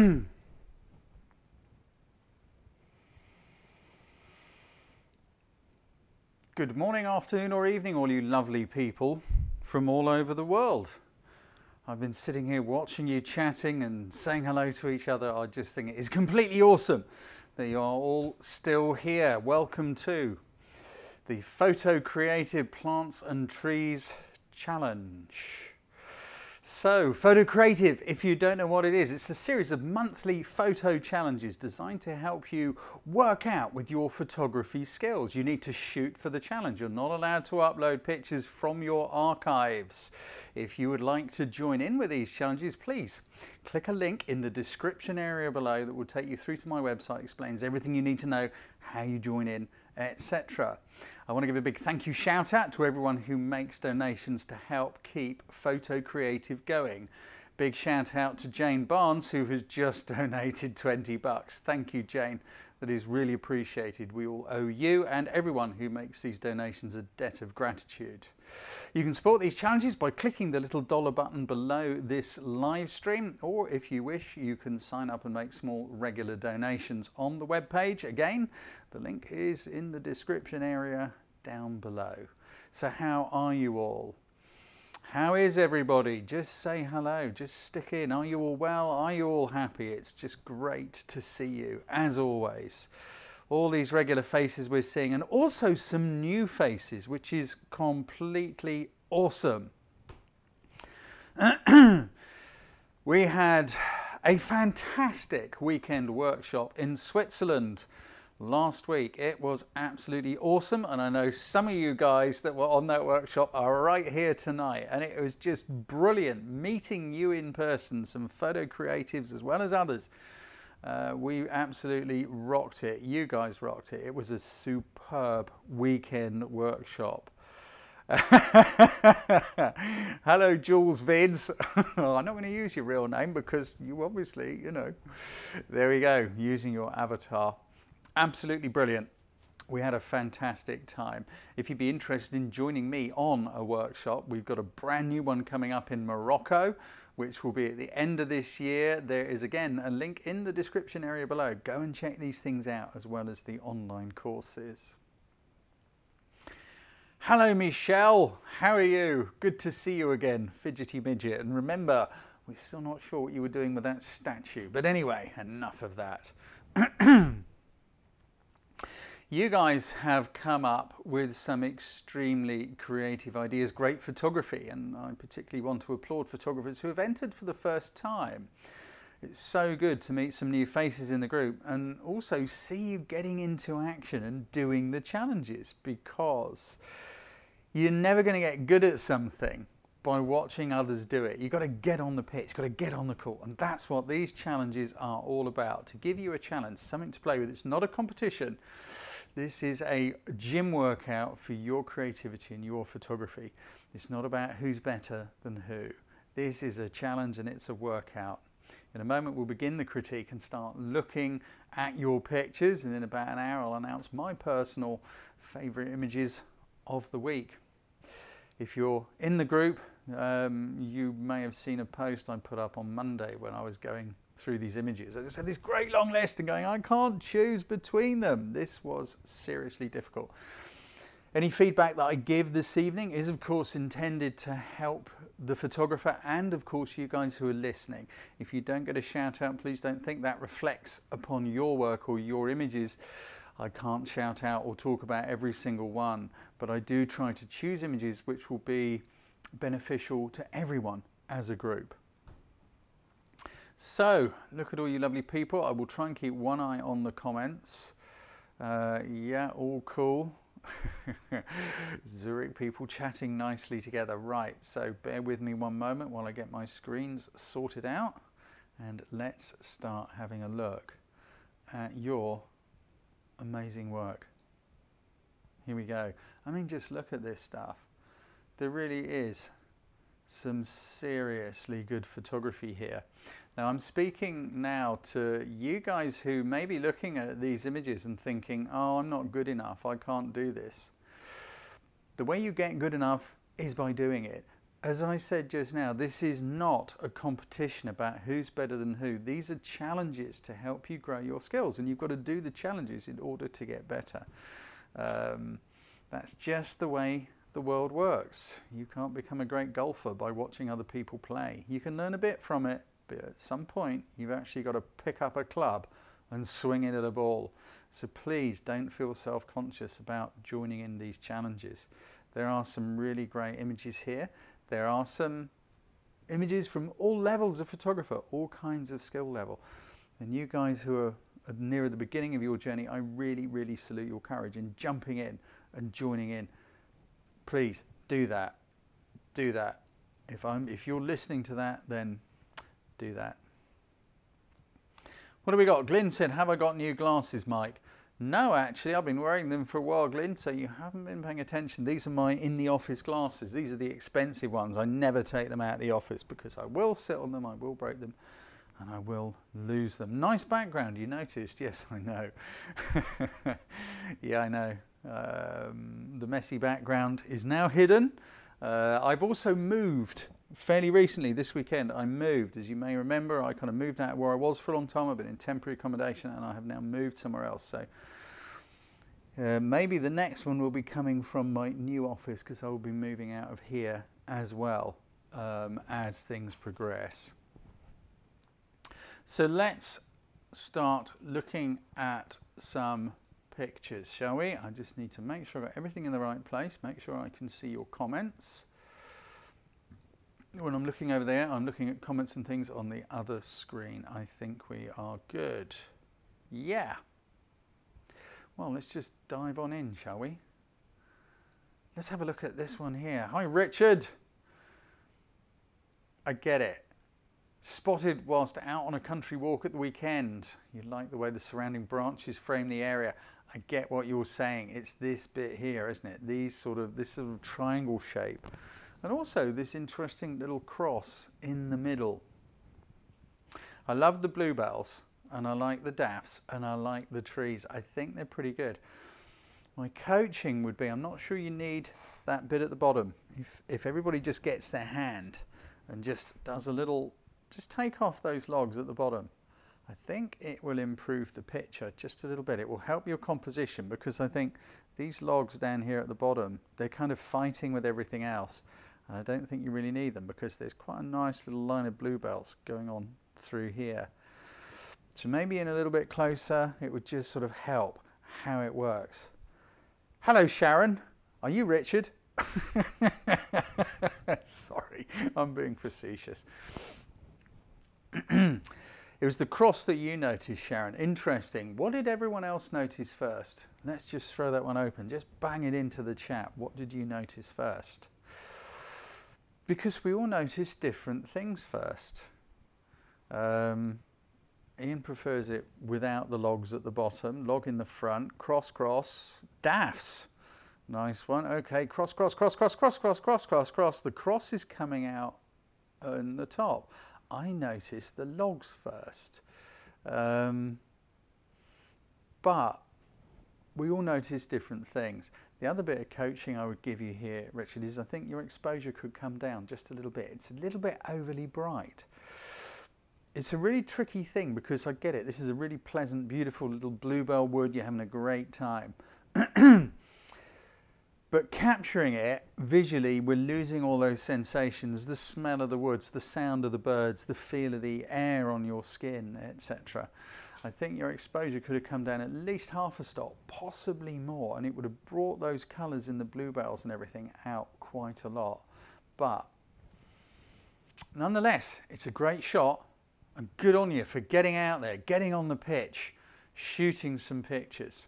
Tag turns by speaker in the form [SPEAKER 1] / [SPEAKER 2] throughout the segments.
[SPEAKER 1] Good morning, afternoon, or evening, all you lovely people from all over the world. I've been sitting here watching you chatting and saying hello to each other. I just think it is completely awesome that you are all still here. Welcome to the Photo Creative Plants and Trees Challenge. So, Photo Creative, if you don't know what it is, it's a series of monthly photo challenges designed to help you work out with your photography skills. You need to shoot for the challenge. You're not allowed to upload pictures from your archives. If you would like to join in with these challenges, please click a link in the description area below that will take you through to my website, explains everything you need to know, how you join in, etc. I want to give a big thank you shout out to everyone who makes donations to help keep Photo Creative going. Big shout out to Jane Barnes who has just donated 20 bucks. Thank you Jane, that is really appreciated. We all owe you and everyone who makes these donations a debt of gratitude. You can support these challenges by clicking the little dollar button below this live stream, or if you wish, you can sign up and make small regular donations on the web page. Again, the link is in the description area down below. So how are you all? How is everybody? Just say hello, just stick in. Are you all well? Are you all happy? It's just great to see you, as always. All these regular faces we're seeing, and also some new faces, which is completely awesome. we had a fantastic weekend workshop in Switzerland last week. It was absolutely awesome, and I know some of you guys that were on that workshop are right here tonight, and it was just brilliant meeting you in person, some photo creatives as well as others. Uh, we absolutely rocked it. You guys rocked it. It was a superb weekend workshop. Hello, Jules Vids. I'm not going to use your real name because you obviously, you know, there we go, using your avatar. Absolutely brilliant. We had a fantastic time. If you'd be interested in joining me on a workshop, we've got a brand new one coming up in Morocco, which will be at the end of this year. There is again a link in the description area below. Go and check these things out as well as the online courses. Hello, Michelle. How are you? Good to see you again, Fidgety Midget. And remember, we're still not sure what you were doing with that statue. But anyway, enough of that. You guys have come up with some extremely creative ideas, great photography, and I particularly want to applaud photographers who have entered for the first time. It's so good to meet some new faces in the group and also see you getting into action and doing the challenges because you're never going to get good at something by watching others do it. You've got to get on the pitch, you've got to get on the court, and that's what these challenges are all about to give you a challenge, something to play with. It's not a competition. This is a gym workout for your creativity and your photography. It's not about who's better than who. This is a challenge and it's a workout. In a moment, we'll begin the critique and start looking at your pictures. And in about an hour, I'll announce my personal favorite images of the week. If you're in the group, um, you may have seen a post I put up on Monday when I was going through these images. I just had this great long list and going, I can't choose between them. This was seriously difficult. Any feedback that I give this evening is of course intended to help the photographer and of course you guys who are listening. If you don't get a shout out, please don't think that reflects upon your work or your images. I can't shout out or talk about every single one, but I do try to choose images which will be beneficial to everyone as a group. So, look at all you lovely people. I will try and keep one eye on the comments. Uh, yeah, all cool. Zurich people chatting nicely together. Right, so bear with me one moment while I get my screens sorted out and let's start having a look at your amazing work. Here we go. I mean, just look at this stuff. There really is some seriously good photography here. Now I'm speaking now to you guys who may be looking at these images and thinking, oh, I'm not good enough, I can't do this. The way you get good enough is by doing it. as I said just now, this is not a competition about who's better than who. These are challenges to help you grow your skills, and you've got to do the challenges in order to get better. Um, that's just the way the world works. You can't become a great golfer by watching other people play. You can learn a bit from it, but at some point, you've actually got to pick up a club and swing it at a ball. So please don't feel self conscious about joining in these challenges. There are some really great images here. There are some images from all levels of photographer, all kinds of skill level. And you guys who are near the beginning of your journey, I really, really salute your courage in jumping in and joining in. Please do that. Do that. If I'm if you're listening to that, then do that. What have we got? Glyn said, Have I got new glasses, Mike? No, actually, I've been wearing them for a while, Glyn, so you haven't been paying attention. These are my in the office glasses. These are the expensive ones. I never take them out of the office because I will sit on them, I will break them, and I will lose them. Nice background, you noticed? Yes, I know. yeah, I know. Um, the messy background is now hidden. Uh, I've also moved fairly recently this weekend. I moved, as you may remember, I kind of moved out where I was for a long time. I've been in temporary accommodation and I have now moved somewhere else. So uh, maybe the next one will be coming from my new office because I will be moving out of here as well um, as things progress. So let's start looking at some pictures, shall we? I just need to make sure I've got everything in the right place, make sure I can see your comments. When I'm looking over there, I'm looking at comments and things on the other screen. I think we are good. Yeah. Well, let's just dive on in, shall we? Let's have a look at this one here. Hi, Richard. I get it. Spotted whilst out on a country walk at the weekend. You like the way the surrounding branches frame the area. I get what you're saying. It's this bit here, isn't it? These sort of this sort of triangle shape. And also this interesting little cross in the middle. I love the bluebells and I like the daffs and I like the trees. I think they're pretty good. My coaching would be, I'm not sure you need that bit at the bottom. If, if everybody just gets their hand and just does a little, just take off those logs at the bottom I think it will improve the picture just a little bit. It will help your composition because I think these logs down here at the bottom, they're kind of fighting with everything else. And I don't think you really need them because there's quite a nice little line of bluebells going on through here. So maybe in a little bit closer, it would just sort of help how it works. Hello, Sharon. Are you Richard? Sorry, I'm being facetious. It was the cross that you noticed, Sharon. Interesting. What did everyone else notice first? Let's just throw that one open. Just bang it into the chat. What did you notice first? Because we all notice different things first. Um, Ian prefers it without the logs at the bottom, log in the front, cross, cross, daffs. Nice one. Okay, cross, cross, cross, cross, cross, cross, cross, cross, cross. The cross is coming out in the top. I noticed the logs first. Um, but we all notice different things. The other bit of coaching I would give you here, Richard, is I think your exposure could come down just a little bit. It's a little bit overly bright. It's a really tricky thing because I get it. This is a really pleasant, beautiful little bluebell wood. You're having a great time. But capturing it visually, we're losing all those sensations the smell of the woods, the sound of the birds, the feel of the air on your skin, etc. I think your exposure could have come down at least half a stop, possibly more, and it would have brought those colours in the bluebells and everything out quite a lot. But nonetheless, it's a great shot, and good on you for getting out there, getting on the pitch, shooting some pictures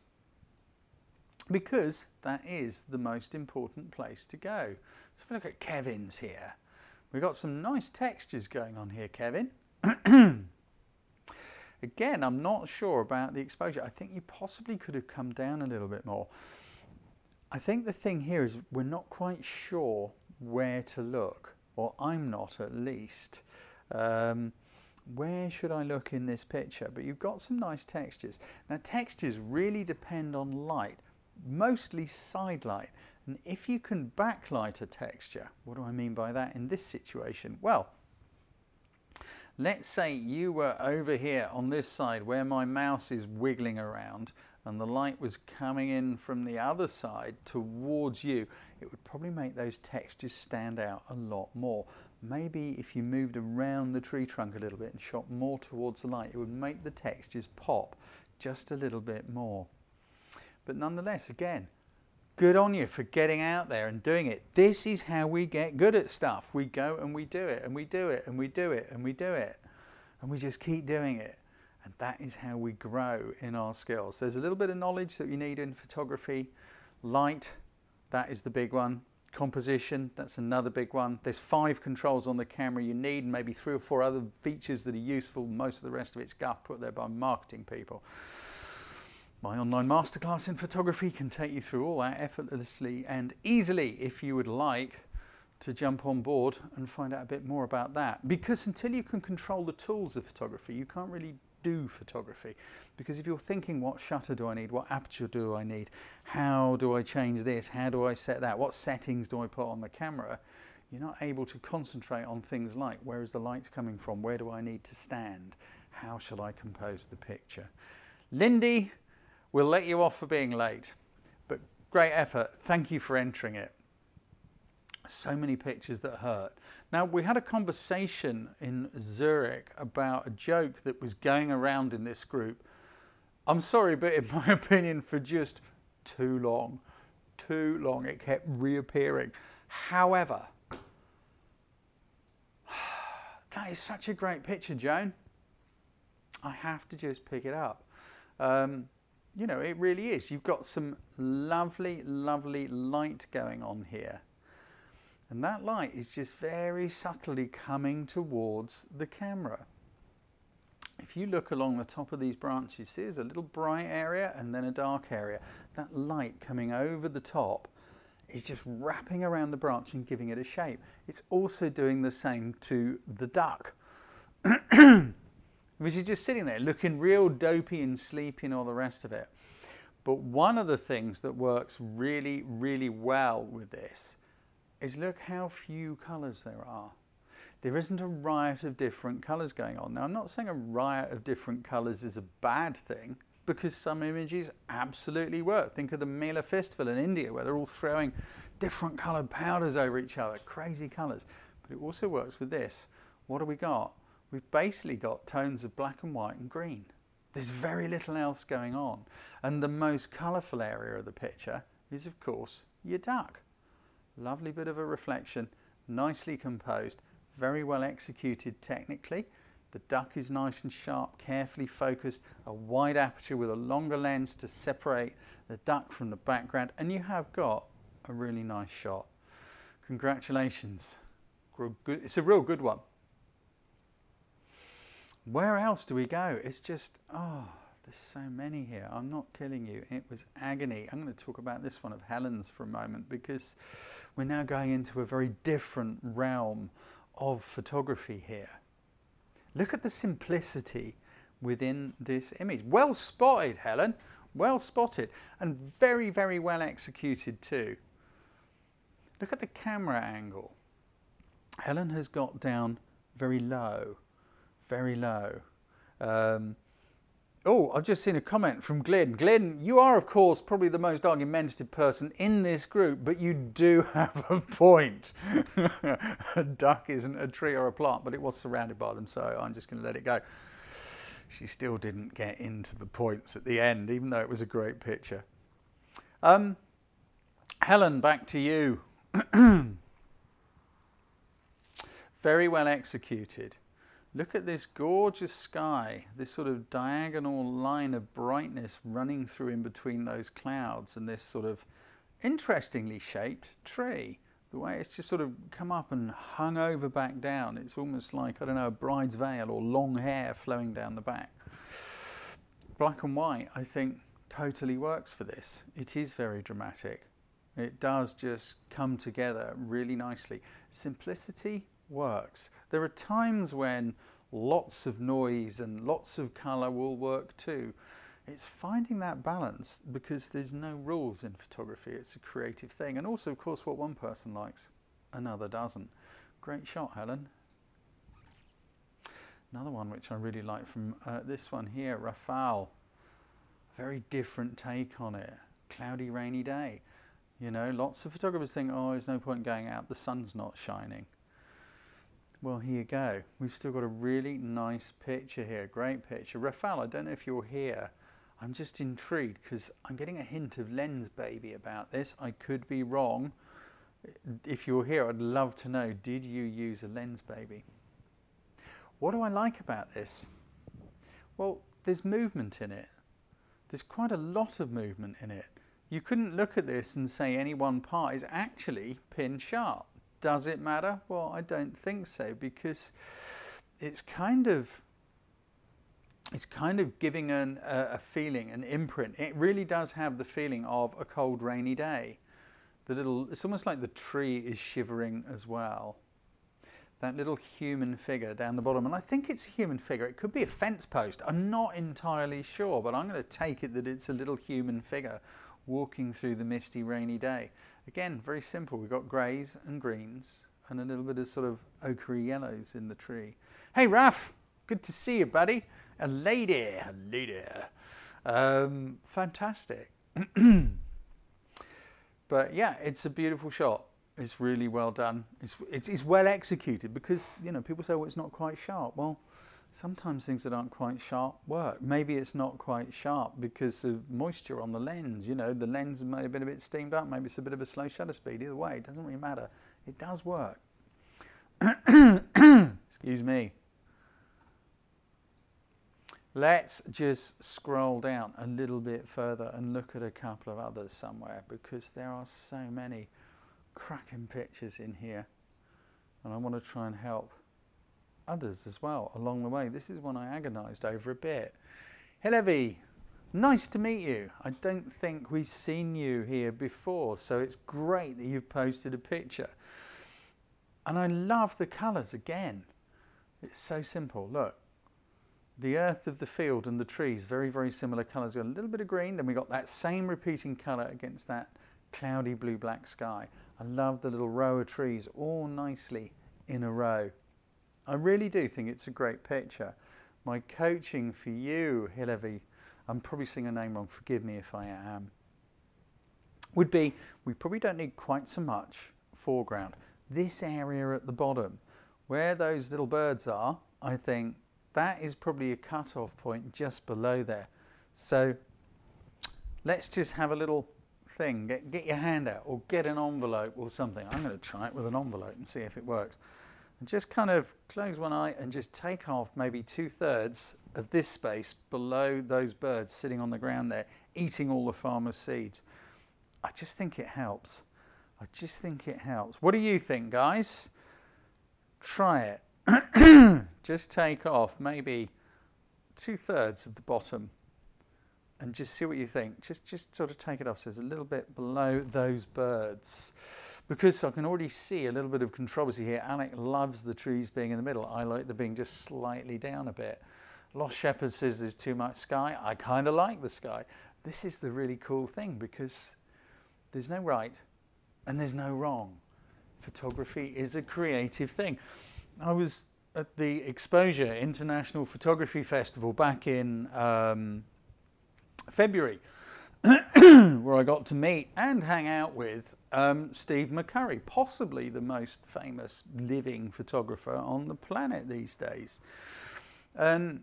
[SPEAKER 1] because that is the most important place to go. So if we look at Kevin's here, we've got some nice textures going on here, Kevin. Again, I'm not sure about the exposure. I think you possibly could have come down a little bit more. I think the thing here is we're not quite sure where to look, or I'm not at least. Um, where should I look in this picture? But you've got some nice textures. Now textures really depend on light mostly side light. And if you can backlight a texture, what do I mean by that in this situation? Well, let's say you were over here on this side where my mouse is wiggling around and the light was coming in from the other side towards you, it would probably make those textures stand out a lot more. Maybe if you moved around the tree trunk a little bit and shot more towards the light, it would make the textures pop just a little bit more. But nonetheless, again, good on you for getting out there and doing it. This is how we get good at stuff. We go and we do it and we do it and we do it and we do it and we just keep doing it. And that is how we grow in our skills. There's a little bit of knowledge that you need in photography. Light, that is the big one. Composition, that's another big one. There's five controls on the camera you need, maybe three or four other features that are useful. Most of the rest of it's guff put there by marketing people. My online masterclass in photography can take you through all that effortlessly and easily if you would like to jump on board and find out a bit more about that. Because until you can control the tools of photography, you can't really do photography. Because if you're thinking, what shutter do I need? What aperture do I need? How do I change this? How do I set that? What settings do I put on the camera? You're not able to concentrate on things like where is the light coming from? Where do I need to stand? How shall I compose the picture? Lindy, we'll let you off for being late, but great effort. Thank you for entering it. So many pictures that hurt. Now, we had a conversation in Zurich about a joke that was going around in this group. I'm sorry, but in my opinion, for just too long, too long, it kept reappearing. However, that is such a great picture, Joan. I have to just pick it up. Um, you know, it really is. You've got some lovely, lovely light going on here. And that light is just very subtly coming towards the camera. If you look along the top of these branches, see there's a little bright area and then a dark area. That light coming over the top is just wrapping around the branch and giving it a shape. It's also doing the same to the duck, which is just sitting there looking real dopey and sleepy and all the rest of it. But one of the things that works really, really well with this is look how few colours there are. There isn't a riot of different colours going on. Now, I'm not saying a riot of different colours is a bad thing because some images absolutely work. Think of the Mela Festival in India where they're all throwing different coloured powders over each other, crazy colours. But it also works with this. What do we got? We've basically got tones of black and white and green. There's very little else going on. And the most colourful area of the picture is, of course, your duck. Lovely bit of a reflection, nicely composed, very well executed technically. The duck is nice and sharp, carefully focused, a wide aperture with a longer lens to separate the duck from the background, and you have got a really nice shot. Congratulations. It's a real good one. Where else do we go? It's just, oh, there's so many here. I'm not killing you. It was agony. I'm going to talk about this one of Helen's for a moment because we're now going into a very different realm of photography here. Look at the simplicity within this image. Well spotted, Helen. Well spotted and very, very well executed too. Look at the camera angle. Helen has got down very low, very low. Um, Oh, I've just seen a comment from Glenn. Glenn, you are, of course, probably the most argumentative person in this group, but you do have a point. a duck isn't a tree or a plant, but it was surrounded by them, so I'm just going to let it go. She still didn't get into the points at the end, even though it was a great picture. Um, Helen, back to you. Very well executed. Look at this gorgeous sky, this sort of diagonal line of brightness running through in between those clouds and this sort of interestingly shaped tree. The way it's just sort of come up and hung over back down. It's almost like, I don't know, a bride's veil or long hair flowing down the back. Black and white, I think, totally works for this. It is very dramatic. It does just come together really nicely. Simplicity works. There are times when lots of noise and lots of colour will work too. it's finding that balance because there's no rules in photography. It's a creative thing. And also, of course, what one person likes, another doesn't. Great shot, Helen. Another one which I really like from uh, this one here, Rafal. Very different take on it. Cloudy, rainy day. You know, lots of photographers think, oh, there's no point going out, the sun's not shining. Well, here you go. We've still got a really nice picture here, great picture. Rafael, I don't know if you're here. I'm just intrigued because I'm getting a hint of Lensbaby about this. I could be wrong. If you're here, I'd love to know, did you use a Lensbaby? What do I like about this? Well, there's movement in it. There's quite a lot of movement in it. You couldn't look at this and say any one part is actually pin sharp. Does it matter? Well, I don't think so because it's kind of it's kind of giving an, a, a, feeling, an imprint. It really does have the feeling of a cold, rainy day. The little, it's almost like the tree is shivering as well. That little human figure down the bottom, and I think it's a human figure. It could be a fence post. I'm not entirely sure, but I'm going to take it that it's a little human figure walking through the misty, rainy day. Again, very simple. We've got greys and greens and a little bit of sort of ochre yellows in the tree. Hey, Raf, good to see you, buddy. A lady, a lady. Um, fantastic. but yeah, it's a beautiful shot. It's really well done. It's, it's, it's well executed because, you know, people say, well, it's not quite sharp. Well, sometimes things that aren't quite sharp work. Maybe it's not quite sharp because of moisture on the lens. You know, the lens may have been a bit steamed up. Maybe it's a bit of a slow shutter speed. Either way, it doesn't really matter. It does work. Excuse me. Let's just scroll down a little bit further and look at a couple of others somewhere because there are so many cracking pictures in here and I want to try and help others as well along the way. This is one I agonized over a bit. Hello, V. nice to meet you. I don't think we've seen you here before, so it's great that you've posted a picture. And I love the colours again. It's so simple. Look, the earth of the field and the trees, very, very similar colours. We've got a little bit of green, then we got that same repeating colour against that cloudy blue-black sky. I love the little row of trees all nicely in a row. I really do think it's a great picture. My coaching for you, Hillevi, I'm probably saying a name wrong, forgive me if I am, would be we probably don't need quite so much foreground. This area at the bottom, where those little birds are, I think that is probably a cut-off point just below there. So let's just have a little thing. Get, get your hand out or get an envelope or something. I'm going to try it with an envelope and see if it works and just kind of close one eye and just take off maybe two thirds of this space below those birds sitting on the ground there, eating all the farmer's seeds. I just think it helps. I just think it helps. What do you think, guys? Try it. just take off maybe two thirds of the bottom and just see what you think. Just, just sort of take it off so it's a little bit below those birds because I can already see a little bit of controversy here. Alec loves the trees being in the middle. I like them being just slightly down a bit. Lost Shepherd says there's too much sky. I kind of like the sky. This is the really cool thing because there's no right and there's no wrong. Photography is a creative thing. I was at the Exposure International Photography Festival back in um, February, where I got to meet and hang out with um, Steve McCurry, possibly the most famous living photographer on the planet these days. And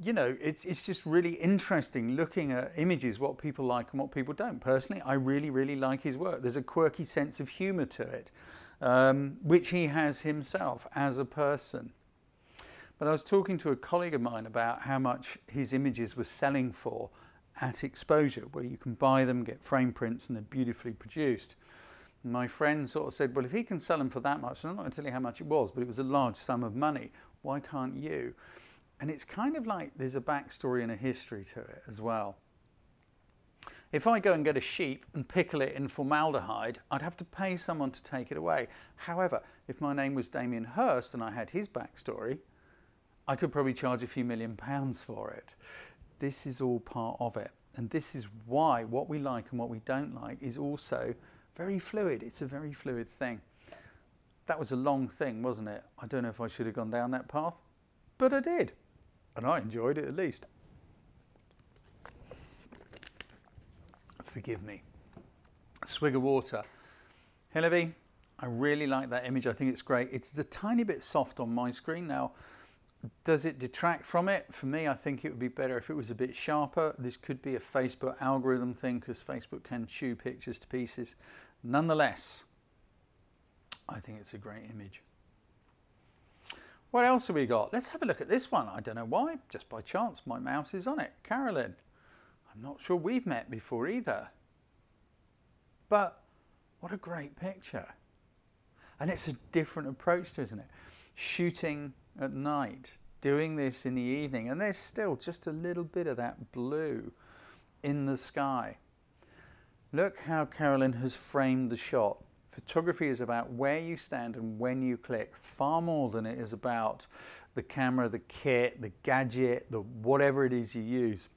[SPEAKER 1] you know, it's, it's just really interesting looking at images, what people like and what people don't. Personally, I really, really like his work. There's a quirky sense of humour to it, um, which he has himself as a person. But I was talking to a colleague of mine about how much his images were selling for at exposure, where you can buy them, get frame prints, and they're beautifully produced my friend sort of said, well, if he can sell them for that much, and I'm not going to tell you how much it was, but it was a large sum of money, why can't you? And it's kind of like there's a backstory and a history to it as well. If I go and get a sheep and pickle it in formaldehyde, I'd have to pay someone to take it away. However, if my name was Damien Hirst and I had his backstory, I could probably charge a few million pounds for it. This is all part of it. And this is why what we like and what we don't like is also very fluid. It's a very fluid thing. That was a long thing, wasn't it? I don't know if I should have gone down that path, but I did. And I enjoyed it at least. Forgive me. Swig of water. Hillevi, I really like that image. I think it's great. It's a tiny bit soft on my screen now. Does it detract from it? For me, I think it would be better if it was a bit sharper. This could be a Facebook algorithm thing because Facebook can chew pictures to pieces. Nonetheless, I think it's a great image. What else have we got? Let's have a look at this one. I don't know why, just by chance, my mouse is on it. Carolyn. I'm not sure we've met before either. But what a great picture. And it's a different approach to isn't it? Shooting at night, doing this in the evening, and there's still just a little bit of that blue in the sky. Look how Carolyn has framed the shot. Photography is about where you stand and when you click, far more than it is about the camera, the kit, the gadget, the whatever it is you use.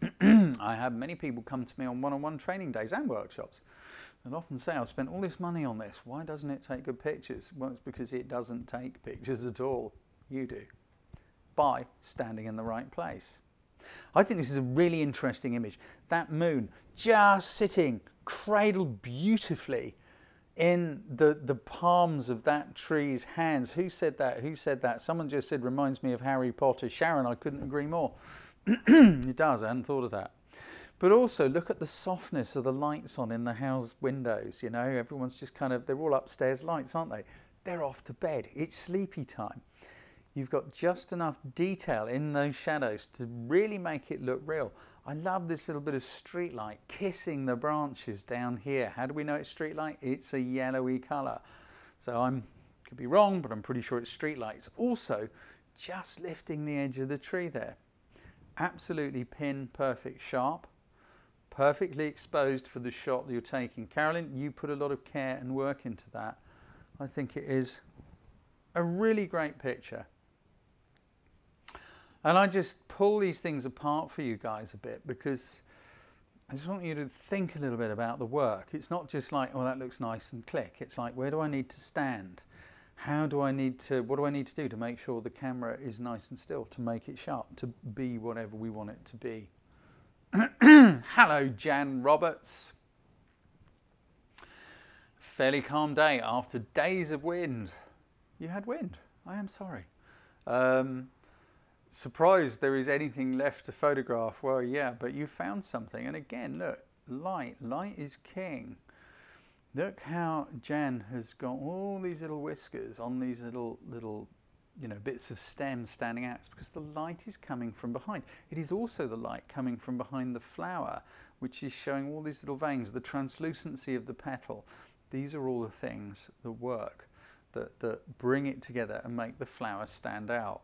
[SPEAKER 1] I have many people come to me on one-on-one -on -one training days and workshops and often say, I've spent all this money on this. Why doesn't it take good pictures? Well, it's because it doesn't take pictures at all. You do. By standing in the right place. I think this is a really interesting image. That moon just sitting, cradled beautifully in the, the palms of that tree's hands. Who said that? Who said that? Someone just said, reminds me of Harry Potter. Sharon, I couldn't agree more. it does, I hadn't thought of that. But also look at the softness of the lights on in the house windows. You know, everyone's just kind of, they're all upstairs lights, aren't they? They're off to bed. It's sleepy time. You've got just enough detail in those shadows to really make it look real. I love this little bit of street light kissing the branches down here. How do we know it's street light? It's a yellowy color. So I'm, could be wrong, but I'm pretty sure it's street lights. Also, just lifting the edge of the tree there. Absolutely pin perfect sharp perfectly exposed for the shot that you're taking. Carolyn, you put a lot of care and work into that. I think it is a really great picture. And I just pull these things apart for you guys a bit because I just want you to think a little bit about the work. It's not just like, oh, that looks nice and click. It's like, where do I need to stand? How do I need to, what do I need to do to make sure the camera is nice and still, to make it sharp, to be whatever we want it to be? Hello, Jan Roberts. Fairly calm day after days of wind. You had wind. I am sorry. Um, surprised there is anything left to photograph. Well, yeah, but you found something. And again, look, light. Light is king. Look how Jan has got all these little whiskers on these little little you know, bits of stem standing out. It's because the light is coming from behind. It is also the light coming from behind the flower, which is showing all these little veins, the translucency of the petal. These are all the things that work, that, that bring it together and make the flower stand out.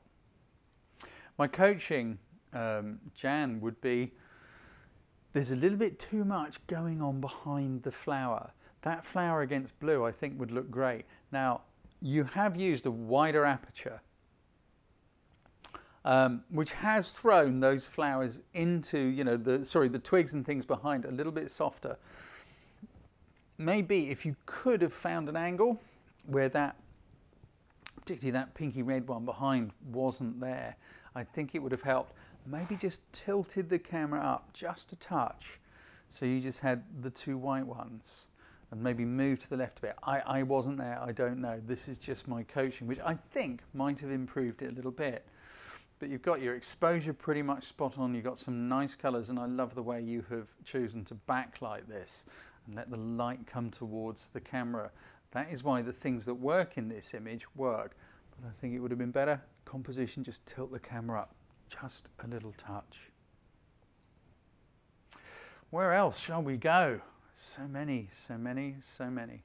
[SPEAKER 1] My coaching, um, Jan, would be there's a little bit too much going on behind the flower. That flower against blue, I think, would look great. Now, you have used a wider aperture, um, which has thrown those flowers into, you know, the sorry, the twigs and things behind a little bit softer. Maybe if you could have found an angle where that, particularly that pinky red one behind wasn't there, I think it would have helped. Maybe just tilted the camera up just a touch so you just had the two white ones and maybe move to the left a bit. I, I wasn't there, I don't know. This is just my coaching, which I think might have improved it a little bit. But you've got your exposure pretty much spot on. You've got some nice colours, and I love the way you have chosen to backlight this and let the light come towards the camera. That is why the things that work in this image work. But I think it would have been better composition, just tilt the camera up just a little touch. Where else shall we go? So many, so many, so many.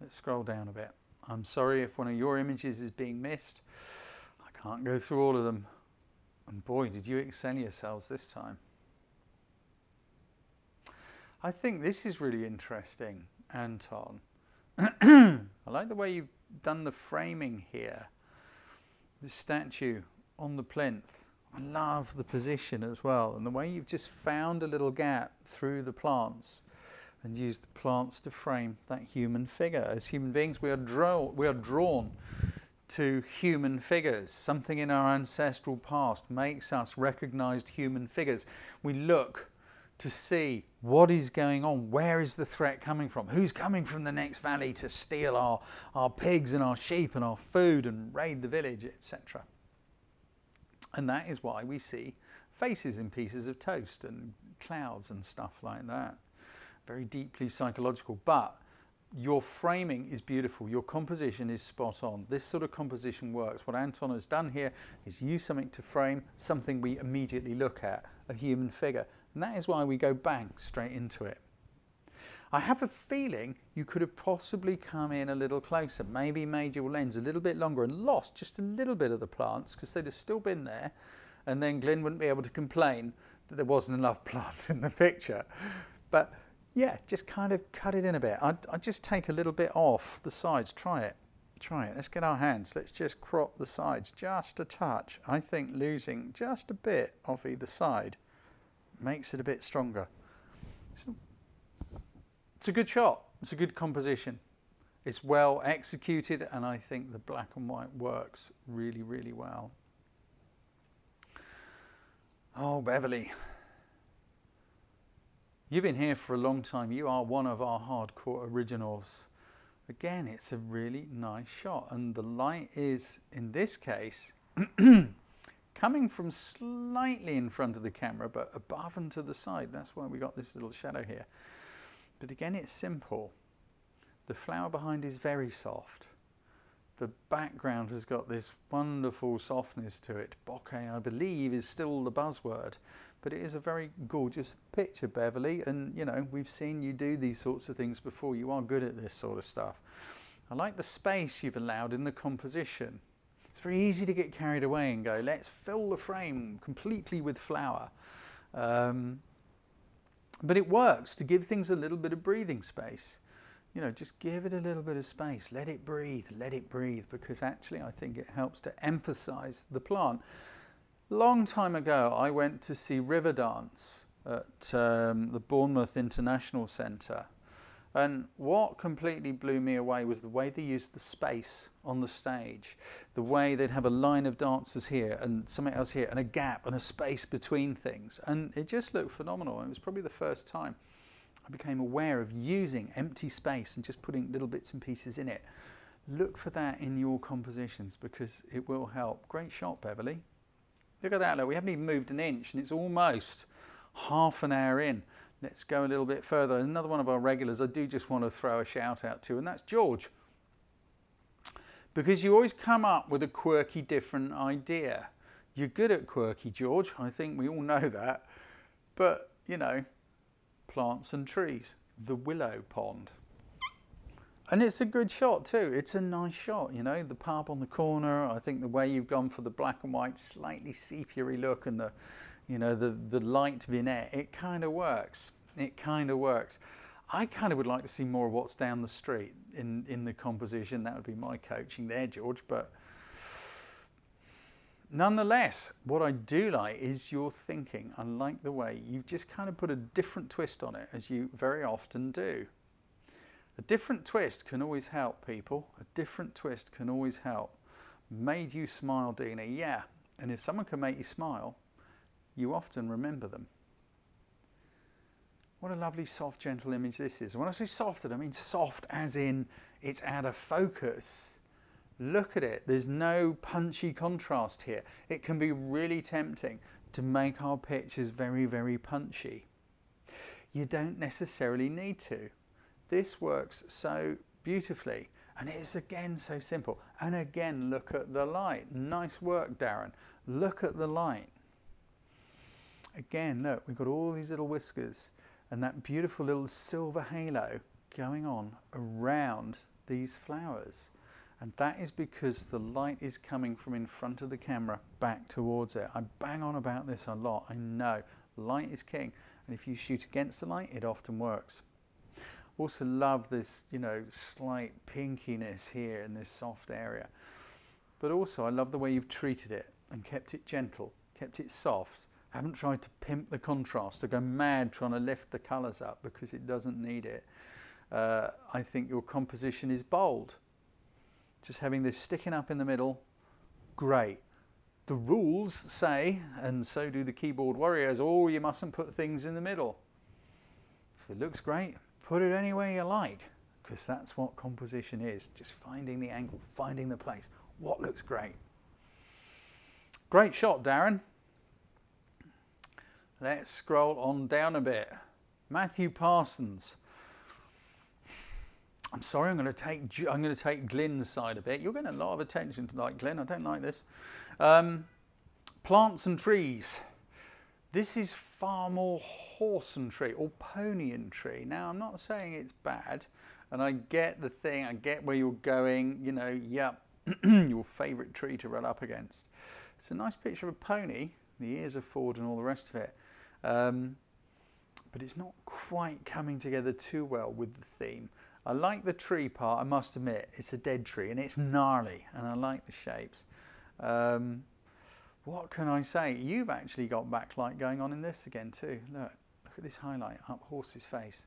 [SPEAKER 1] Let's scroll down a bit. I'm sorry if one of your images is being missed. I can't go through all of them. And boy, did you excel yourselves this time. I think this is really interesting, Anton. I like the way you've done the framing here. The statue on the plinth I love the position as well and the way you've just found a little gap through the plants and used the plants to frame that human figure. As human beings, we are, draw we are drawn to human figures. Something in our ancestral past makes us recognized human figures. We look to see what is going on, where is the threat coming from, who's coming from the next valley to steal our, our pigs and our sheep and our food and raid the village, etc. And that is why we see faces in pieces of toast and clouds and stuff like that. Very deeply psychological, but your framing is beautiful, your composition is spot on. This sort of composition works. What Anton has done here is use something to frame something we immediately look at, a human figure. And that is why we go bang straight into it. I have a feeling you could have possibly come in a little closer, maybe made your lens a little bit longer and lost just a little bit of the plants because they'd have still been there and then Glyn wouldn't be able to complain that there wasn't enough plant in the picture. But yeah, just kind of cut it in a bit. I'd, I'd just take a little bit off the sides. Try it. Try it. Let's get our hands. Let's just crop the sides just a touch. I think losing just a bit off either side makes it a bit stronger. It's a good shot. It's a good composition. It's well executed and I think the black and white works really, really well. Oh, Beverly. You've been here for a long time. You are one of our hardcore originals. Again, it's a really nice shot. And the light is, in this case, coming from slightly in front of the camera, but above and to the side. That's why we got this little shadow here. But again, it's simple. The flower behind is very soft. The background has got this wonderful softness to it. Bokeh, I believe, is still the buzzword, but it is a very gorgeous picture, Beverly. And you know, we've seen you do these sorts of things before. You are good at this sort of stuff. I like the space you've allowed in the composition. It's very easy to get carried away and go, let's fill the frame completely with flower. Um, but it works to give things a little bit of breathing space. You know, just give it a little bit of space, let it breathe, let it breathe, because actually I think it helps to emphasize the plant. Long time ago, I went to see Riverdance at um, the Bournemouth International Centre and what completely blew me away was the way they used the space on the stage, the way they'd have a line of dancers here and something else here, and a gap and a space between things. And it just looked phenomenal. It was probably the first time I became aware of using empty space and just putting little bits and pieces in it. Look for that in your compositions because it will help. Great shot, Beverly. Look at that, look, we haven't even moved an inch and it's almost half an hour in. Let's go a little bit further. Another one of our regulars I do just want to throw a shout out to, and that's George. Because you always come up with a quirky, different idea. You're good at quirky, George. I think we all know that. But, you know, plants and trees, the willow pond. And it's a good shot too. It's a nice shot, you know, the pub on the corner. I think the way you've gone for the black and white, slightly sepia look and the you know, the, the light vignette, it kind of works. It kind of works. I kind of would like to see more of what's down the street in, in the composition. That would be my coaching there, George. But nonetheless, what I do like is your thinking. I like the way you've just kind of put a different twist on it, as you very often do. A different twist can always help people. A different twist can always help. Made you smile, Dina. Yeah. And if someone can make you smile, you often remember them. What a lovely, soft, gentle image this is. When I say soft, I mean soft as in it's out of focus. Look at it. There's no punchy contrast here. It can be really tempting to make our pictures very, very punchy. You don't necessarily need to. This works so beautifully. And it is again so simple. And again, look at the light. Nice work, Darren. Look at the light again, look, we've got all these little whiskers and that beautiful little silver halo going on around these flowers. And that is because the light is coming from in front of the camera back towards it. I bang on about this a lot, I know. Light is king. And if you shoot against the light, it often works. Also love this, you know, slight pinkiness here in this soft area. But also I love the way you've treated it and kept it gentle kept it soft. I Haven't tried to pimp the contrast, to go mad trying to lift the colours up because it doesn't need it. Uh, I think your composition is bold. Just having this sticking up in the middle, great. The rules say, and so do the keyboard warriors, oh, you mustn't put things in the middle. If it looks great, put it any way you like, because that's what composition is. Just finding the angle, finding the place. What looks great? Great shot, Darren. Let's scroll on down a bit. Matthew Parsons. I'm sorry, I'm going to take I'm going to take Glyn's side a bit. You're getting a lot of attention tonight, Glyn. I don't like this. Um, plants and trees. This is far more horse and tree or pony and tree. Now, I'm not saying it's bad, and I get the thing. I get where you're going. You know, yep, your favourite tree to run up against. It's a nice picture of a pony. The ears are forward and all the rest of it. Um, but it's not quite coming together too well with the theme. I like the tree part, I must admit. It's a dead tree and it's gnarly and I like the shapes. Um, what can I say? You've actually got backlight going on in this again too. Look, look at this highlight up horse's face,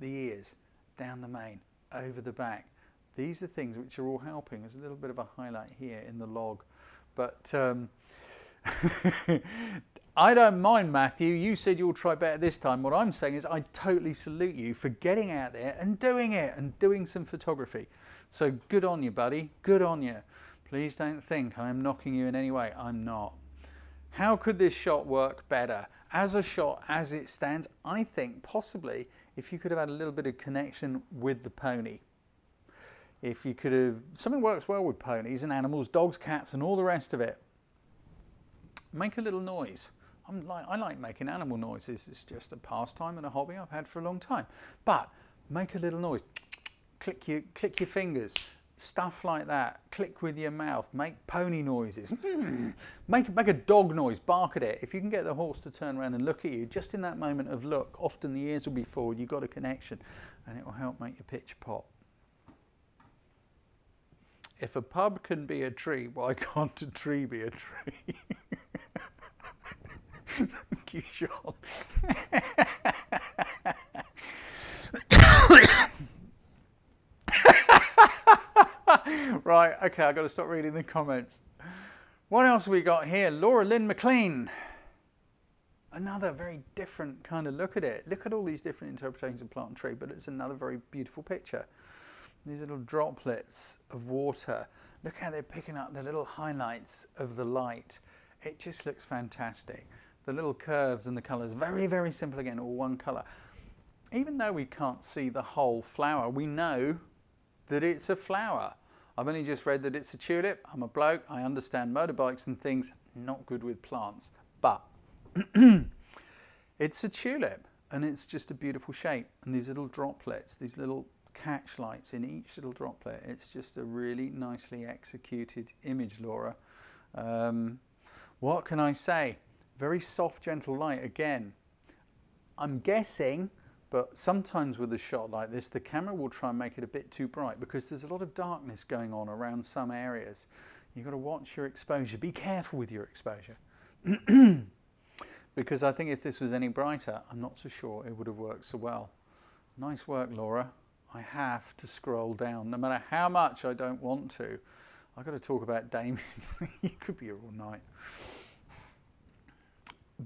[SPEAKER 1] the ears, down the mane, over the back. These are things which are all helping. There's a little bit of a highlight here in the log. But um, I don't mind, Matthew. You said you'll try better this time. What I'm saying is I totally salute you for getting out there and doing it and doing some photography. So good on you, buddy. Good on you. Please don't think I'm knocking you in any way. I'm not. How could this shot work better? As a shot, as it stands, I think possibly if you could have had a little bit of connection with the pony. If you could have, something works well with ponies and animals, dogs, cats, and all the rest of it. Make a little noise like, i like making animal noises. It's just a pastime and a hobby I've had for a long time. But make a little noise. Click your, click your fingers. Stuff like that. Click with your mouth. Make pony noises. make, make a dog noise. Bark at it. If you can get the horse to turn around and look at you, just in that moment of look, often the ears will be forward. You've got a connection and it will help make your picture pop. If a pub can be a tree, why can't a tree be a tree? Thank you, Sean. right, okay, I've got to stop reading the comments. What else we got here? Laura Lynn McLean. Another very different kind of look at it. Look at all these different interpretations of plant and tree, but it's another very beautiful picture. These little droplets of water. Look how they're picking up the little highlights of the light. It just looks fantastic the little curves and the colours, very, very simple again, all one colour. Even though we can't see the whole flower, we know that it's a flower. I've only just read that it's a tulip. I'm a bloke, I understand motorbikes and things, not good with plants. But it's a tulip and it's just a beautiful shape. And these little droplets, these little catch lights in each little droplet, it's just a really nicely executed image, Laura. Um, what can I say? Very soft, gentle light again. I'm guessing, but sometimes with a shot like this, the camera will try and make it a bit too bright because there's a lot of darkness going on around some areas. You've got to watch your exposure. Be careful with your exposure. because I think if this was any brighter, I'm not so sure it would have worked so well. Nice work, Laura. I have to scroll down, no matter how much I don't want to. I've got to talk about Damien. you could be here all night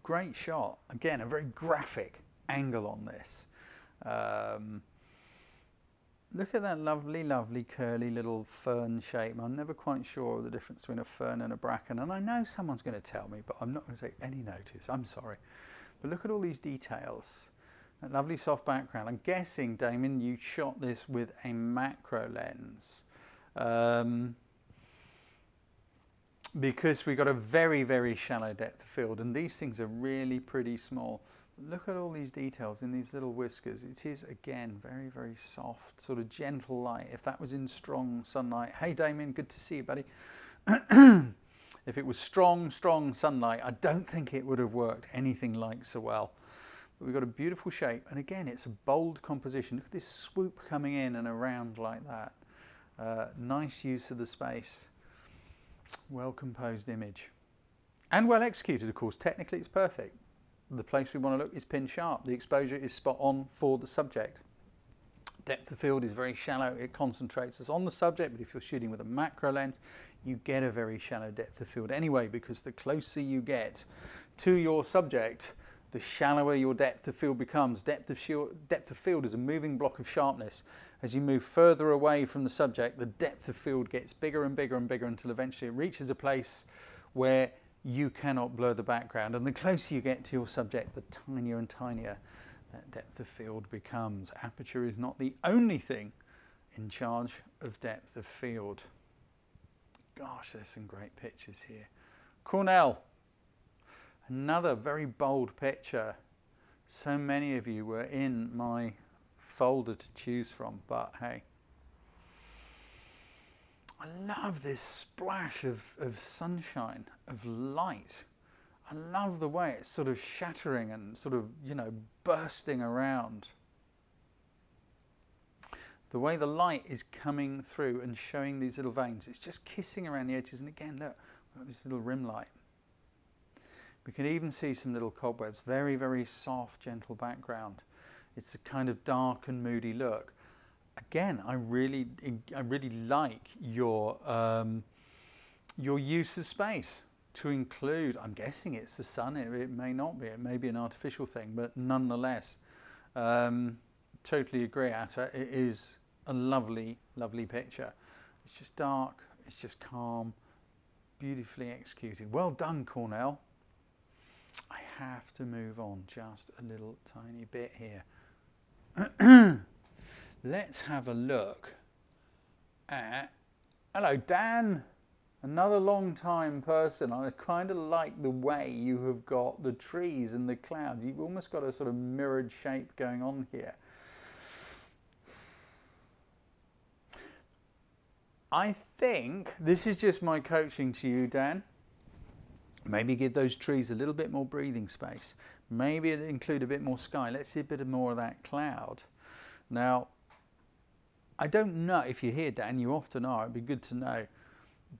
[SPEAKER 1] great shot. Again, a very graphic angle on this. Um, look at that lovely, lovely curly little fern shape. I'm never quite sure of the difference between a fern and a bracken, and I know someone's going to tell me, but I'm not going to take any notice. I'm sorry. But look at all these details. That lovely soft background. I'm guessing, Damien, you shot this with a macro lens. Um, because we've got a very, very shallow depth of field and these things are really pretty small. Look at all these details in these little whiskers. It is, again, very, very soft, sort of gentle light. If that was in strong sunlight, hey Damien, good to see you, buddy. if it was strong, strong sunlight, I don't think it would have worked anything like so well. But we've got a beautiful shape, and again, it's a bold composition. Look at this swoop coming in and around like that. Uh, nice use of the space well composed image. and well executed, of course. Technically, it's perfect. The place we want to look is pin sharp. The exposure is spot on for the subject. Depth of field is very shallow. It concentrates us on the subject, but if you're shooting with a macro lens, you get a very shallow depth of field anyway, because the closer you get to your subject, the shallower your depth of field becomes. Depth of, depth of field is a moving block of sharpness. As you move further away from the subject, the depth of field gets bigger and bigger and bigger until eventually it reaches a place where you cannot blur the background. And the closer you get to your subject, the tinier and tinier that depth of field becomes. Aperture is not the only thing in charge of depth of field. Gosh, there's some great pictures here. Cornell, Another very bold picture. So many of you were in my folder to choose from, but hey. I love this splash of, of sunshine, of light. I love the way it's sort of shattering and sort of, you know, bursting around. The way the light is coming through and showing these little veins, it's just kissing around the edges. And again, look, got this little rim light. We can even see some little cobwebs, very, very soft, gentle background. It's a kind of dark and moody look. Again, I really, I really like your, um, your use of space to include, I'm guessing it's the sun, it, it, may not be, it may be an artificial thing, but nonetheless, um, totally agree, Atta, it is a lovely, lovely picture. It's just dark, it's just calm, beautifully executed. Well done, Cornell. I have to move on just a little tiny bit here. Let's have a look at, hello Dan, another long time person. I kind of like the way you have got the trees and the clouds. You've almost got a sort of mirrored shape going on here. I think this is just my coaching to you, Dan. Maybe give those trees a little bit more breathing space. Maybe include a bit more sky. Let's see a bit more of that cloud. Now, I don't know if you're here, Dan, you often are. It'd be good to know.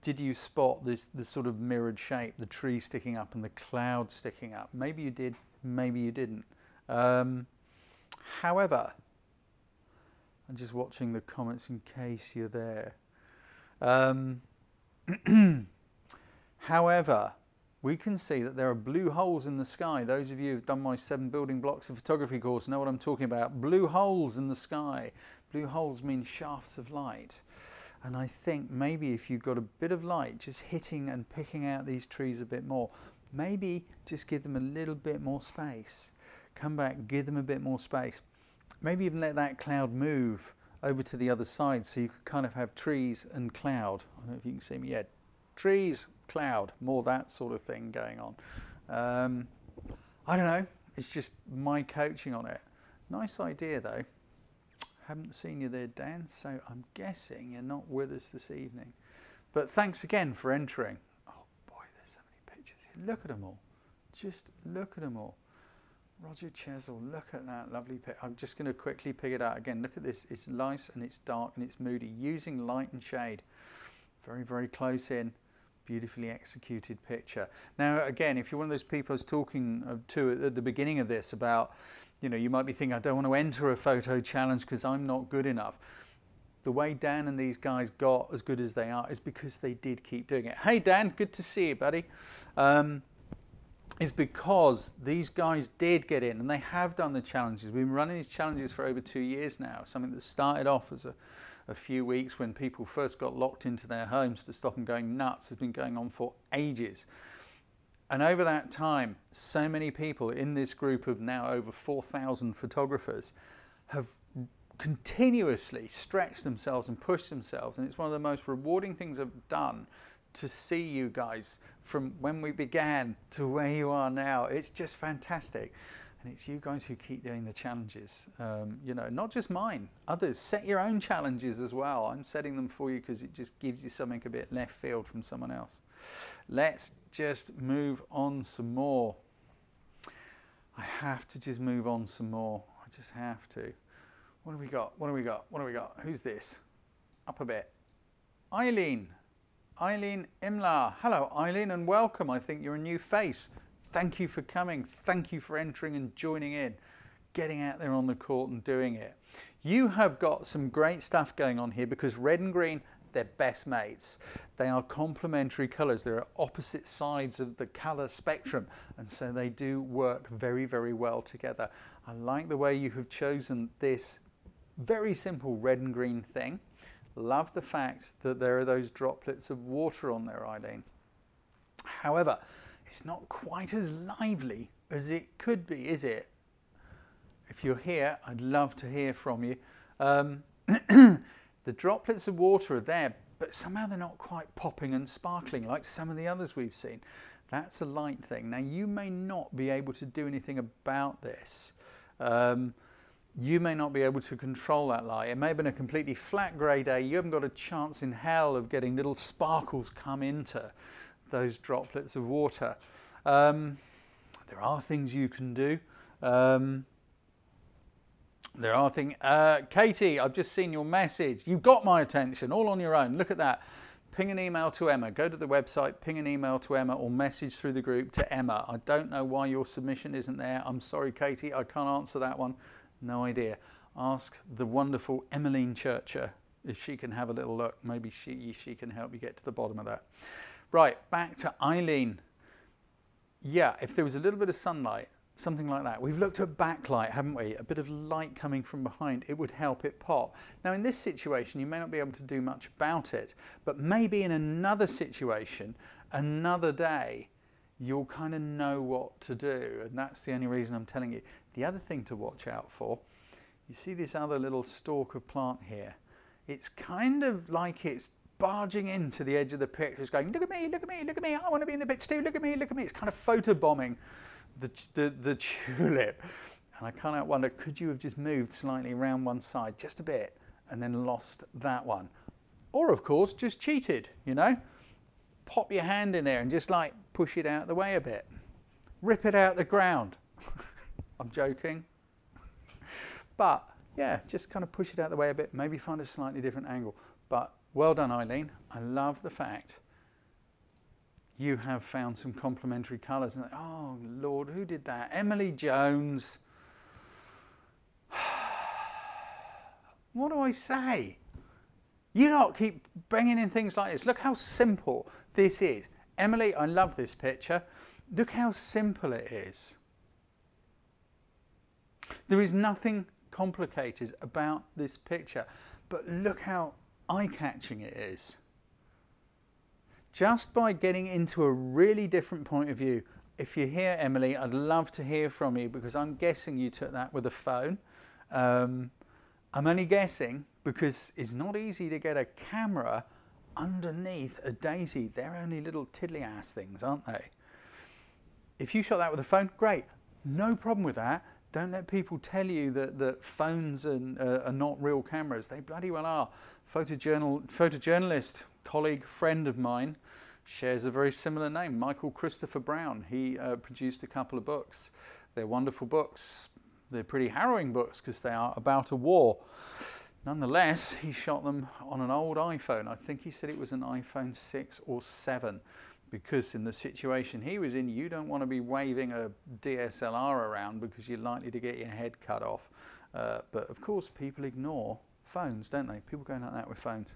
[SPEAKER 1] Did you spot this, this sort of mirrored shape, the tree sticking up and the cloud sticking up? Maybe you did, maybe you didn't. Um, however, I'm just watching the comments in case you're there. Um, however, we can see that there are blue holes in the sky. Those of you who've done my seven building blocks of photography course know what I'm talking about. Blue holes in the sky. Blue holes mean shafts of light. And I think maybe if you've got a bit of light just hitting and picking out these trees a bit more, maybe just give them a little bit more space. Come back, give them a bit more space. Maybe even let that cloud move over to the other side so you could kind of have trees and cloud. I don't know if you can see me yet. Trees, cloud, more that sort of thing going on. Um, I don't know, it's just my coaching on it. Nice idea though. Haven't seen you there, Dan, so I'm guessing you're not with us this evening. But thanks again for entering. Oh boy, there's so many pictures here. Look at them all. Just look at them all. Roger Chesil, look at that lovely pic. I'm just going to quickly pick it out again. Look at this. It's nice and it's dark and it's moody. Using light and shade. Very, very close in beautifully executed picture. Now, again, if you're one of those people I was talking to at the beginning of this about, you know, you might be thinking, I don't want to enter a photo challenge because I'm not good enough. The way Dan and these guys got as good as they are is because they did keep doing it. Hey, Dan, good to see you, buddy. Um, is because these guys did get in and they have done the challenges. We've been running these challenges for over two years now, something that started off as a a few weeks when people first got locked into their homes to stop them going nuts has been going on for ages. And over that time, so many people in this group of now over 4,000 photographers have continuously stretched themselves and pushed themselves. And it's one of the most rewarding things I've done to see you guys from when we began to where you are now. It's just fantastic. And it's you guys who keep doing the challenges. Um, you know, not just mine, others. Set your own challenges as well. I'm setting them for you because it just gives you something a bit left field from someone else. Let's just move on some more. I have to just move on some more. I just have to. What do we got? What do we got? What do we got? Who's this? Up a bit. Eileen. Eileen Imlar. Hello, Eileen, and welcome. I think you're a new face. Thank you for coming. Thank you for entering and joining in, getting out there on the court and doing it. You have got some great stuff going on here because red and green, they're best mates. They are complementary colours. They're opposite sides of the colour spectrum, and so they do work very, very well together. I like the way you have chosen this very simple red and green thing. Love the fact that there are those droplets of water on there, Eileen. However, it's not quite as lively as it could be, is it? If you're here, I'd love to hear from you. Um, the droplets of water are there, but somehow they're not quite popping and sparkling like some of the others we've seen. That's a light thing. Now, you may not be able to do anything about this. Um, you may not be able to control that light. It may have been a completely flat grey day. You haven't got a chance in hell of getting little sparkles come into those droplets of water. Um, there are things you can do. Um, there are things. Uh, Katie, I've just seen your message. You've got my attention all on your own. Look at that. Ping an email to Emma. Go to the website, ping an email to Emma, or message through the group to Emma. I don't know why your submission isn't there. I'm sorry, Katie. I can't answer that one. No idea. Ask the wonderful Emmeline Churcher if she can have a little look. Maybe she, she can help you get to the bottom of that. Right, back to Eileen. Yeah, if there was a little bit of sunlight, something like that. We've looked at backlight, haven't we? A bit of light coming from behind, it would help it pop. Now in this situation, you may not be able to do much about it, but maybe in another situation, another day, you'll kind of know what to do. And that's the only reason I'm telling you. The other thing to watch out for, you see this other little stalk of plant here. It's kind of like it's barging into the edge of the picture. It's going, look at me, look at me, look at me. I want to be in the picture too. Look at me, look at me. It's kind of photobombing the, the, the tulip. And I kind of wonder, could you have just moved slightly around one side, just a bit, and then lost that one? Or, of course, just cheated, you know? Pop your hand in there and just like push it out the way a bit. Rip it out the ground. I'm joking. But yeah, just kind of push it out the way a bit, maybe find a slightly different angle. But well done, Eileen. I love the fact you have found some complementary colours. And oh, Lord, who did that? Emily Jones. what do I say? You not keep bringing in things like this. Look how simple this is. Emily, I love this picture. Look how simple it is. There is nothing complicated about this picture, but look how eye-catching it is just by getting into a really different point of view. If you're here, Emily, I'd love to hear from you because I'm guessing you took that with a phone. Um, I'm only guessing because it's not easy to get a camera underneath a daisy. They're only little tiddly ass things, aren't they? If you shot that with a phone, great. No problem with that. Don't let people tell you that, that phones and, uh, are not real cameras. They bloody well are. Photojournal, photojournalist colleague, friend of mine, shares a very similar name, Michael Christopher Brown. He uh, produced a couple of books. They're wonderful books. They're pretty harrowing books because they are about a war. Nonetheless, he shot them on an old iPhone. I think he said it was an iPhone 6 or 7 because in the situation he was in, you don't want to be waving a DSLR around because you're likely to get your head cut off. Uh, but of course, people ignore phones, don't they? People go like that with phones.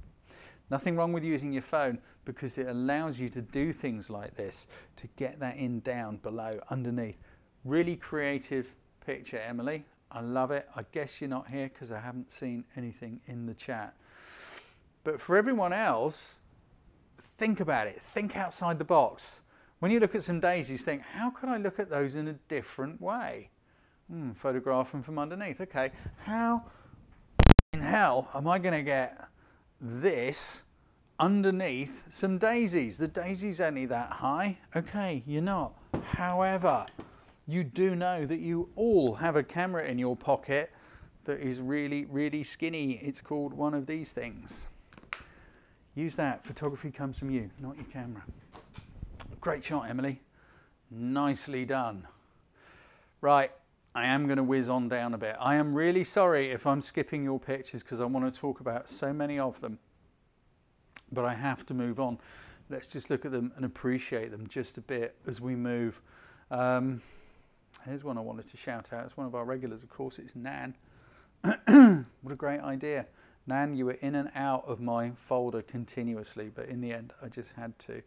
[SPEAKER 1] Nothing wrong with using your phone because it allows you to do things like this, to get that in down, below, underneath. Really creative picture, Emily. I love it. I guess you're not here because I haven't seen anything in the chat. But for everyone else, think about it. Think outside the box. When you look at some daisies, think, how could I look at those in a different way? Hmm, photograph them from underneath. Okay, how in hell am I going to get this underneath some daisies. The daisy's only that high. Okay, you're not. However, you do know that you all have a camera in your pocket that is really, really skinny. It's called one of these things. Use that. Photography comes from you, not your camera. Great shot, Emily. Nicely done. Right, I am going to whiz on down a bit. I am really sorry if I'm skipping your pictures because I want to talk about so many of them. But I have to move on let's just look at them and appreciate them just a bit as we move. Um, here's one I wanted to shout out. It's one of our regulars, of course, it's Nan. what a great idea. Nan, you were in and out of my folder continuously, but in the end, I just had to.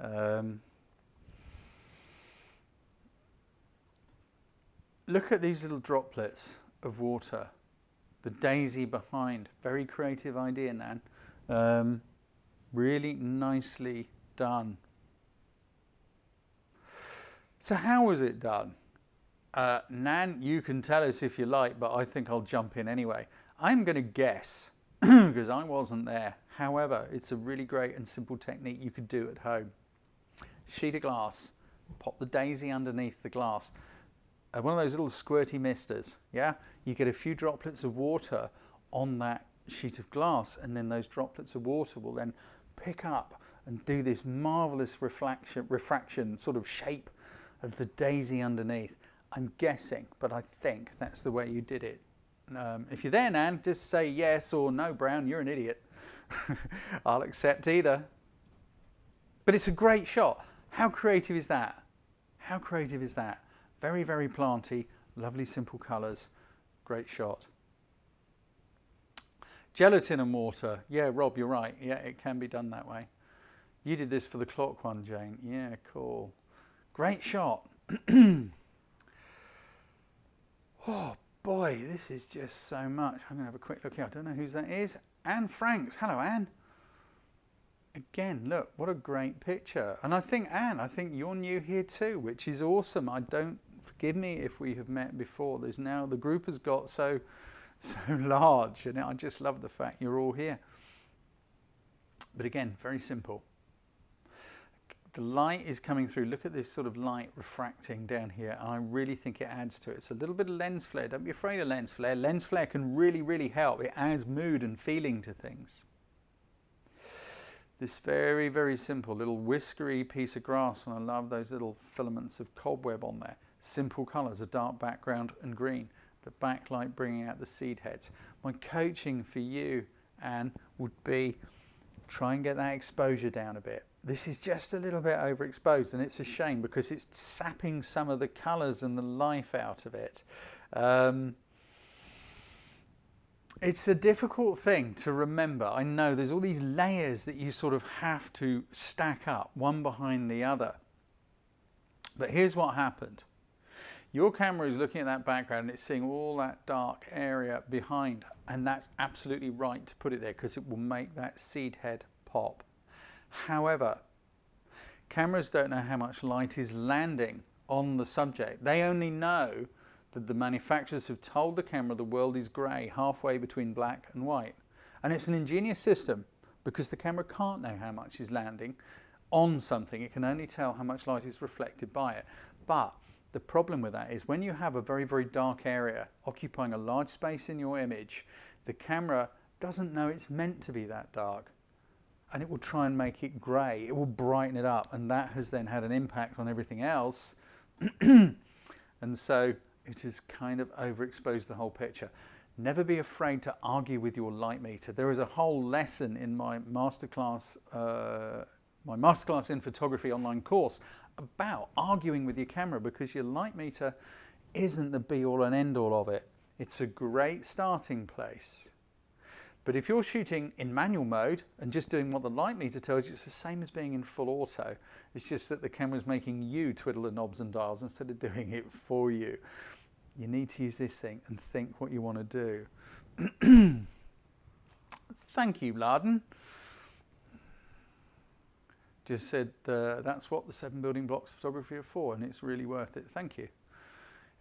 [SPEAKER 1] Um, look at these little droplets of water. The daisy behind. Very creative idea, Nan. Um, really nicely done. So how was it done? Uh, Nan, you can tell us if you like, but I think I'll jump in anyway. I'm going to guess, because I wasn't there. However, it's a really great and simple technique you could do at home. Sheet of glass, pop the daisy underneath the glass. Uh, one of those little squirty misters, yeah? You get a few droplets of water on that sheet of glass and then those droplets of water will then pick up and do this marvelous reflection, refraction sort of shape of the daisy underneath. I'm guessing, but I think that's the way you did it. Um, if you're there, Nan, just say yes or no, Brown, you're an idiot. I'll accept either. But it's a great shot. How creative is that? How creative is that? Very, very planty, lovely simple colours, great shot. Gelatin and water. Yeah, Rob, you're right. Yeah, it can be done that way. You did this for the clock one, Jane. Yeah, cool. Great shot. oh boy, this is just so much. I'm going to have a quick look here. I don't know whose that is. Anne Franks. Hello, Anne. Again, look, what a great picture. And I think, Anne, I think you're new here too, which is awesome. I don't, forgive me if we have met before. There's now, the group has got so so large and I just love the fact you're all here. But again, very simple. The light is coming through. Look at this sort of light refracting down here. I really think it adds to it. It's a little bit of lens flare. Don't be afraid of lens flare. Lens flare can really, really help. It adds mood and feeling to things. This very, very simple little whiskery piece of grass. And I love those little filaments of cobweb on there. Simple colours, a dark background and green the backlight bringing out the seed heads. My coaching for you, Anne, would be try and get that exposure down a bit. This is just a little bit overexposed and it's a shame because it's sapping some of the colours and the life out of it. Um, it's a difficult thing to remember. I know there's all these layers that you sort of have to stack up one behind the other. But here's what happened. Your camera is looking at that background and it's seeing all that dark area behind and that's absolutely right to put it there because it will make that seed head pop. However, cameras don't know how much light is landing on the subject. They only know that the manufacturers have told the camera the world is grey, halfway between black and white. And it's an ingenious system because the camera can't know how much is landing on something. It can only tell how much light is reflected by it. But the problem with that is when you have a very, very dark area occupying a large space in your image, the camera doesn't know it's meant to be that dark and it will try and make it grey. It will brighten it up and that has then had an impact on everything else. and so it has kind of overexposed the whole picture. Never be afraid to argue with your light meter. There is a whole lesson in my masterclass, uh, my masterclass in photography online course about arguing with your camera because your light meter isn't the be all and end all of it. It's a great starting place. But if you're shooting in manual mode and just doing what the light meter tells you, it's the same as being in full auto. It's just that the camera's making you twiddle the knobs and dials instead of doing it for you. You need to use this thing and think what you want to do. Thank you, Laden just said uh, that's what the seven building blocks of photography are for and it's really worth it. Thank you.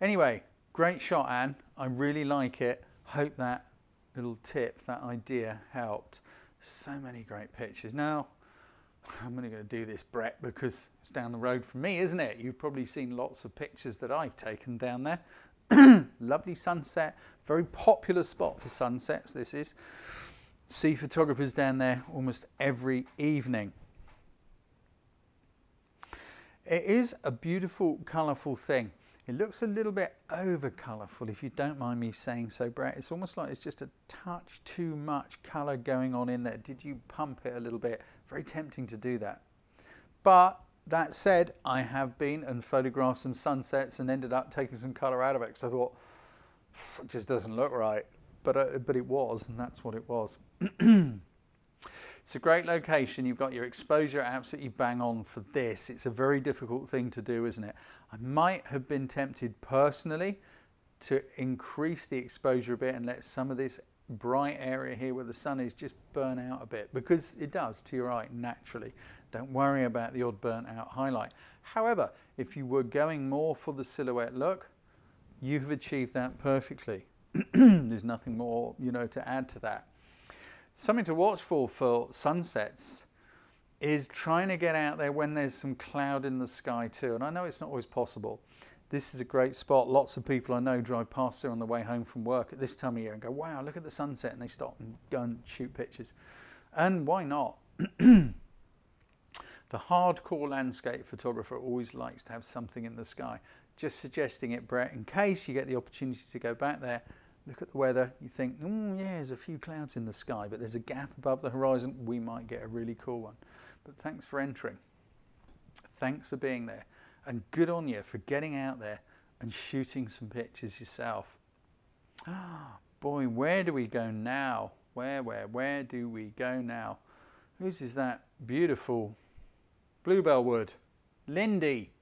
[SPEAKER 1] Anyway, great shot, Anne. I really like it. Hope that little tip, that idea helped. So many great pictures. Now, I'm only going to do this, Brett, because it's down the road from me, isn't it? You've probably seen lots of pictures that I've taken down there. Lovely sunset, very popular spot for sunsets, this is. See photographers down there almost every evening. It is a beautiful, colourful thing. It looks a little bit over colourful, if you don't mind me saying so, Brett. It's almost like it's just a touch too much colour going on in there. Did you pump it a little bit? Very tempting to do that. But that said, I have been and photographed some sunsets and ended up taking some colour out of it because I thought, it just doesn't look right. But, uh, but it was, and that's what it was. It's a great location. You've got your exposure absolutely bang on for this. It's a very difficult thing to do, isn't it? I might have been tempted personally to increase the exposure a bit and let some of this bright area here where the sun is just burn out a bit because it does to your eye naturally. Don't worry about the odd burnt out highlight. However, if you were going more for the silhouette look, you've achieved that perfectly. There's nothing more, you know, to add to that. Something to watch for for sunsets is trying to get out there when there's some cloud in the sky too. And I know it's not always possible. This is a great spot. Lots of people I know drive past here on the way home from work at this time of year and go, wow, look at the sunset. And they stop and go and shoot pictures. And why not? the hardcore landscape photographer always likes to have something in the sky. Just suggesting it, Brett, in case you get the opportunity to go back there look at the weather, you think, mm, yeah, there's a few clouds in the sky, but there's a gap above the horizon, we might get a really cool one. But thanks for entering. Thanks for being there. And good on you for getting out there and shooting some pictures yourself. Ah, boy, where do we go now? Where, where, where do we go now? Whose is that beautiful bluebell wood? Lindy.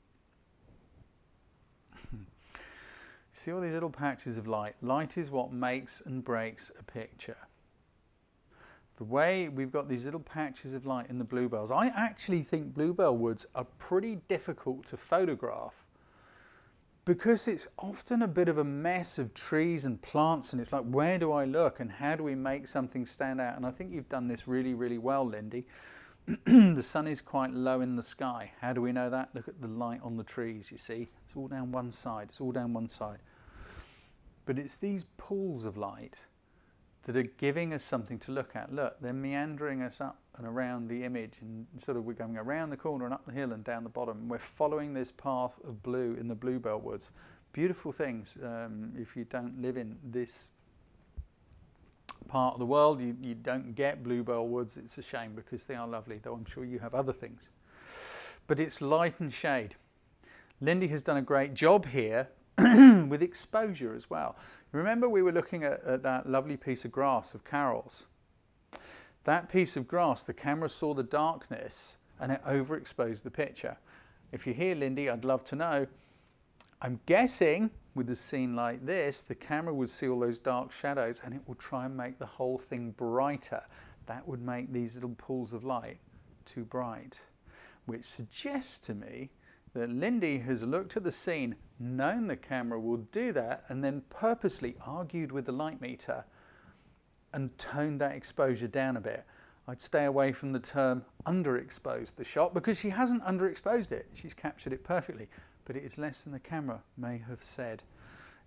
[SPEAKER 1] See all these little patches of light? Light is what makes and breaks a picture. The way we've got these little patches of light in the bluebells, I actually think bluebell woods are pretty difficult to photograph because it's often a bit of a mess of trees and plants and it's like where do I look and how do we make something stand out? And I think you've done this really really well Lindy. The sun is quite low in the sky. How do we know that? Look at the light on the trees you see? It's all down one side. It's all down one side but it's these pools of light that are giving us something to look at. Look, they're meandering us up and around the image and sort of we're going around the corner and up the hill and down the bottom. We're following this path of blue in the bluebell woods. Beautiful things um, if you don't live in this part of the world, you, you don't get bluebell woods. It's a shame because they are lovely, though I'm sure you have other things. But it's light and shade. Lindy has done a great job here with exposure as well. Remember we were looking at, at, that lovely piece of grass of Carol's. That piece of grass, the camera saw the darkness and it overexposed the picture. If you're here, Lindy, I'd love to know. I'm guessing with a scene like this, the camera would see all those dark shadows and it will try and make the whole thing brighter. That would make these little pools of light too bright, which suggests to me that Lindy has looked at the scene, known the camera will do that, and then purposely argued with the light meter and toned that exposure down a bit. I'd stay away from the term underexposed the shot because she hasn't underexposed it. She's captured it perfectly, but it is less than the camera may have said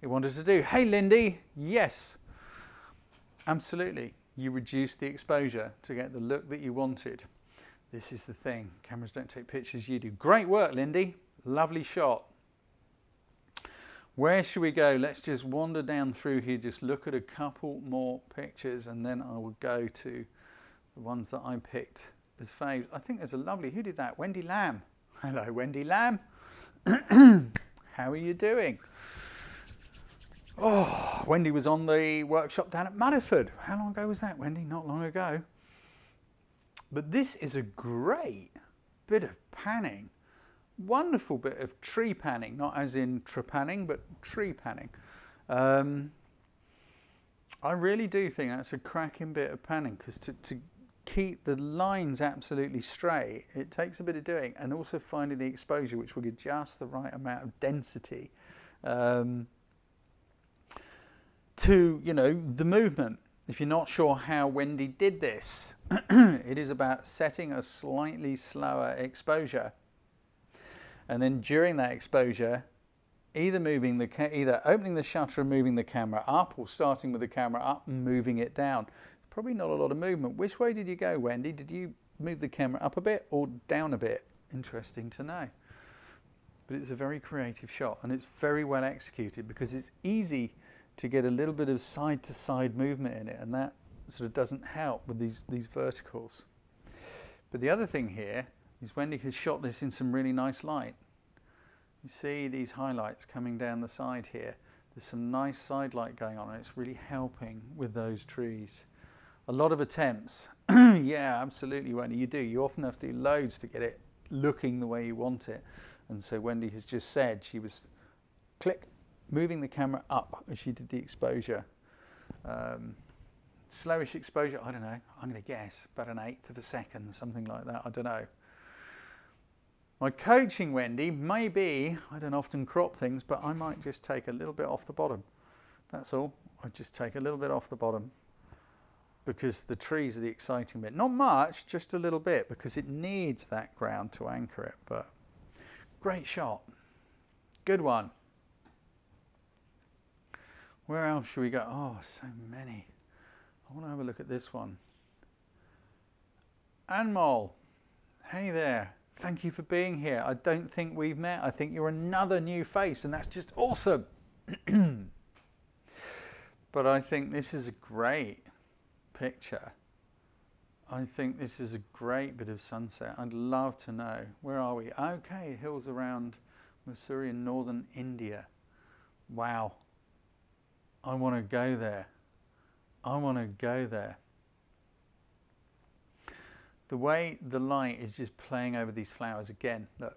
[SPEAKER 1] it wanted to do. Hey, Lindy, yes, absolutely. You reduced the exposure to get the look that you wanted. This is the thing. Cameras don't take pictures, you do. Great work, Lindy. Lovely shot. Where should we go? Let's just wander down through here, just look at a couple more pictures and then I will go to the ones that I picked as faves. I think there's a lovely, who did that? Wendy Lamb. Hello, Wendy Lamb. How are you doing? Oh, Wendy was on the workshop down at Mudeford. How long ago was that, Wendy? Not long ago. But this is a great bit of panning. Wonderful bit of tree panning, not as in trepanning, but tree panning. Um, I really do think that's a cracking bit of panning because to, to keep the lines absolutely straight, it takes a bit of doing and also finding the exposure which will give just the right amount of density um, to, you know, the movement. If you're not sure how Wendy did this, it is about setting a slightly slower exposure. And then during that exposure, either moving the either opening the shutter and moving the camera up or starting with the camera up and moving it down. Probably not a lot of movement. Which way did you go, Wendy? Did you move the camera up a bit or down a bit? Interesting to know. but it's a very creative shot and it's very well executed because it's easy to get a little bit of side to side movement in it and that sort of doesn't help with these, these verticals. But the other thing here is Wendy has shot this in some really nice light. You see these highlights coming down the side here. There's some nice side light going on and it's really helping with those trees. A lot of attempts. yeah, absolutely, Wendy, you do. You often have to do loads to get it looking the way you want it. And so Wendy has just said she was click, moving the camera up as she did the exposure. Um, slowish exposure, I don't know, I'm going to guess about an eighth of a second, something like that, I don't know. My coaching, Wendy, may be, I don't often crop things, but I might just take a little bit off the bottom. That's all. I just take a little bit off the bottom because the trees are the exciting bit. Not much, just a little bit because it needs that ground to anchor it. But great shot. Good one. Where else should we go? Oh, so many. I want to have a look at this one. Anmol, hey there. Thank you for being here. I don't think we've met. I think you're another new face, and that's just awesome. but I think this is a great picture. I think this is a great bit of sunset. I'd love to know. Where are we? Okay, hills around Mussoorie in northern India. Wow. I want to go there. I want to go there. The way the light is just playing over these flowers again look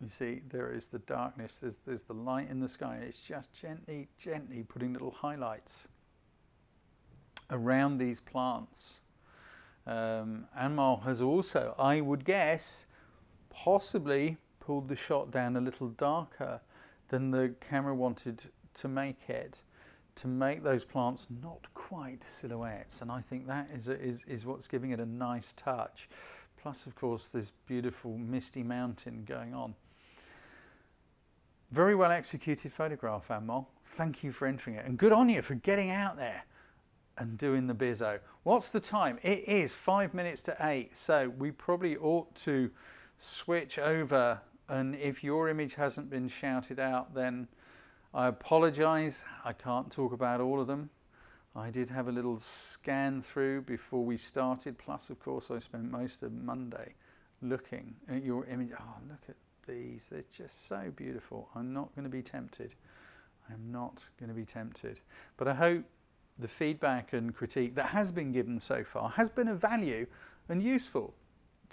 [SPEAKER 1] you see there is the darkness there's there's the light in the sky it's just gently gently putting little highlights around these plants. Um, Anmol has also I would guess possibly pulled the shot down a little darker than the camera wanted to make it to make those plants not quite silhouettes and I think that is, is, is what's giving it a nice touch. Plus of course this beautiful misty mountain going on. Very well executed photograph Anmol. Thank you for entering it and good on you for getting out there and doing the bizzo. What's the time? It is five minutes to eight so we probably ought to switch over and if your image hasn't been shouted out then I apologise, I can't talk about all of them. I did have a little scan through before we started, plus of course I spent most of Monday looking at your image. Oh, look at these, they're just so beautiful. I'm not going to be tempted. I'm not going to be tempted. But I hope the feedback and critique that has been given so far has been of value and useful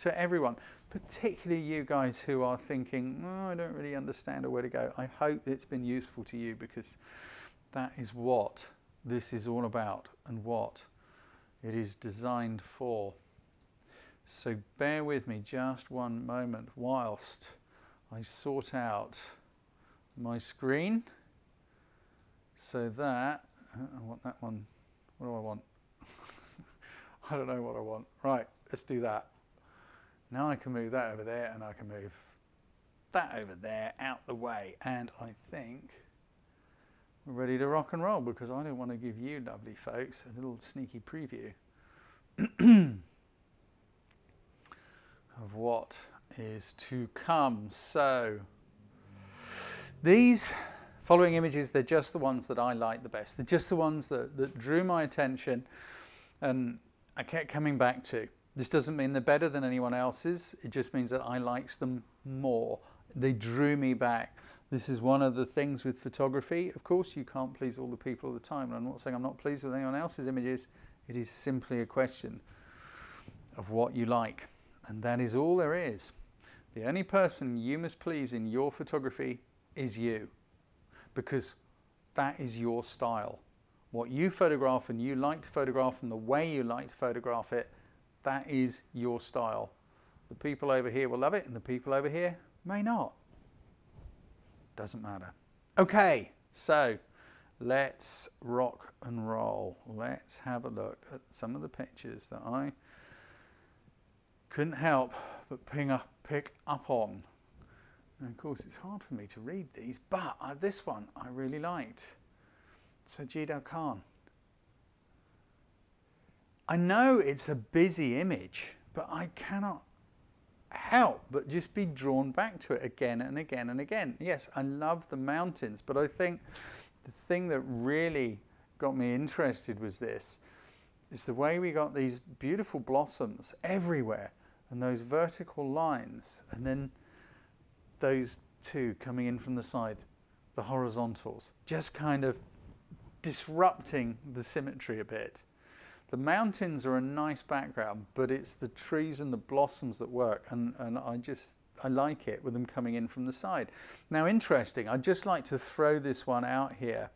[SPEAKER 1] to everyone particularly you guys who are thinking, oh, I don't really understand or where to go. I hope it's been useful to you because that is what this is all about and what it is designed for. So bear with me just one moment whilst I sort out my screen so that, uh, I want that one, what do I want? I don't know what I want. Right, let's do that. Now I can move that over there and I can move that over there out the way. And I think we're ready to rock and roll because I don't want to give you lovely folks a little sneaky preview of what is to come. So these following images, they're just the ones that I like the best. They're just the ones that, that drew my attention and I kept coming back to. This doesn't mean they're better than anyone else's. It just means that I liked them more. They drew me back. This is one of the things with photography. Of course, you can't please all the people all the time. And I'm not saying I'm not pleased with anyone else's images. It is simply a question of what you like. And that is all there is. The only person you must please in your photography is you. Because that is your style. What you photograph and you like to photograph and the way you like to photograph it that is your style. The people over here will love it and the people over here may not. Doesn't matter. Okay, so let's rock and roll. Let's have a look at some of the pictures that I couldn't help but ping up, pick up on. And of course, it's hard for me to read these, but uh, this one I really liked. Sajid Khan. I know it's a busy image, but I cannot help but just be drawn back to it again and again and again. Yes, I love the mountains, but I think the thing that really got me interested was this is the way we got these beautiful blossoms everywhere and those vertical lines and then those two coming in from the side, the horizontals, just kind of disrupting the symmetry a bit. The mountains are a nice background, but it's the trees and the blossoms that work, and, and I just I like it with them coming in from the side. Now, interesting, I'd just like to throw this one out here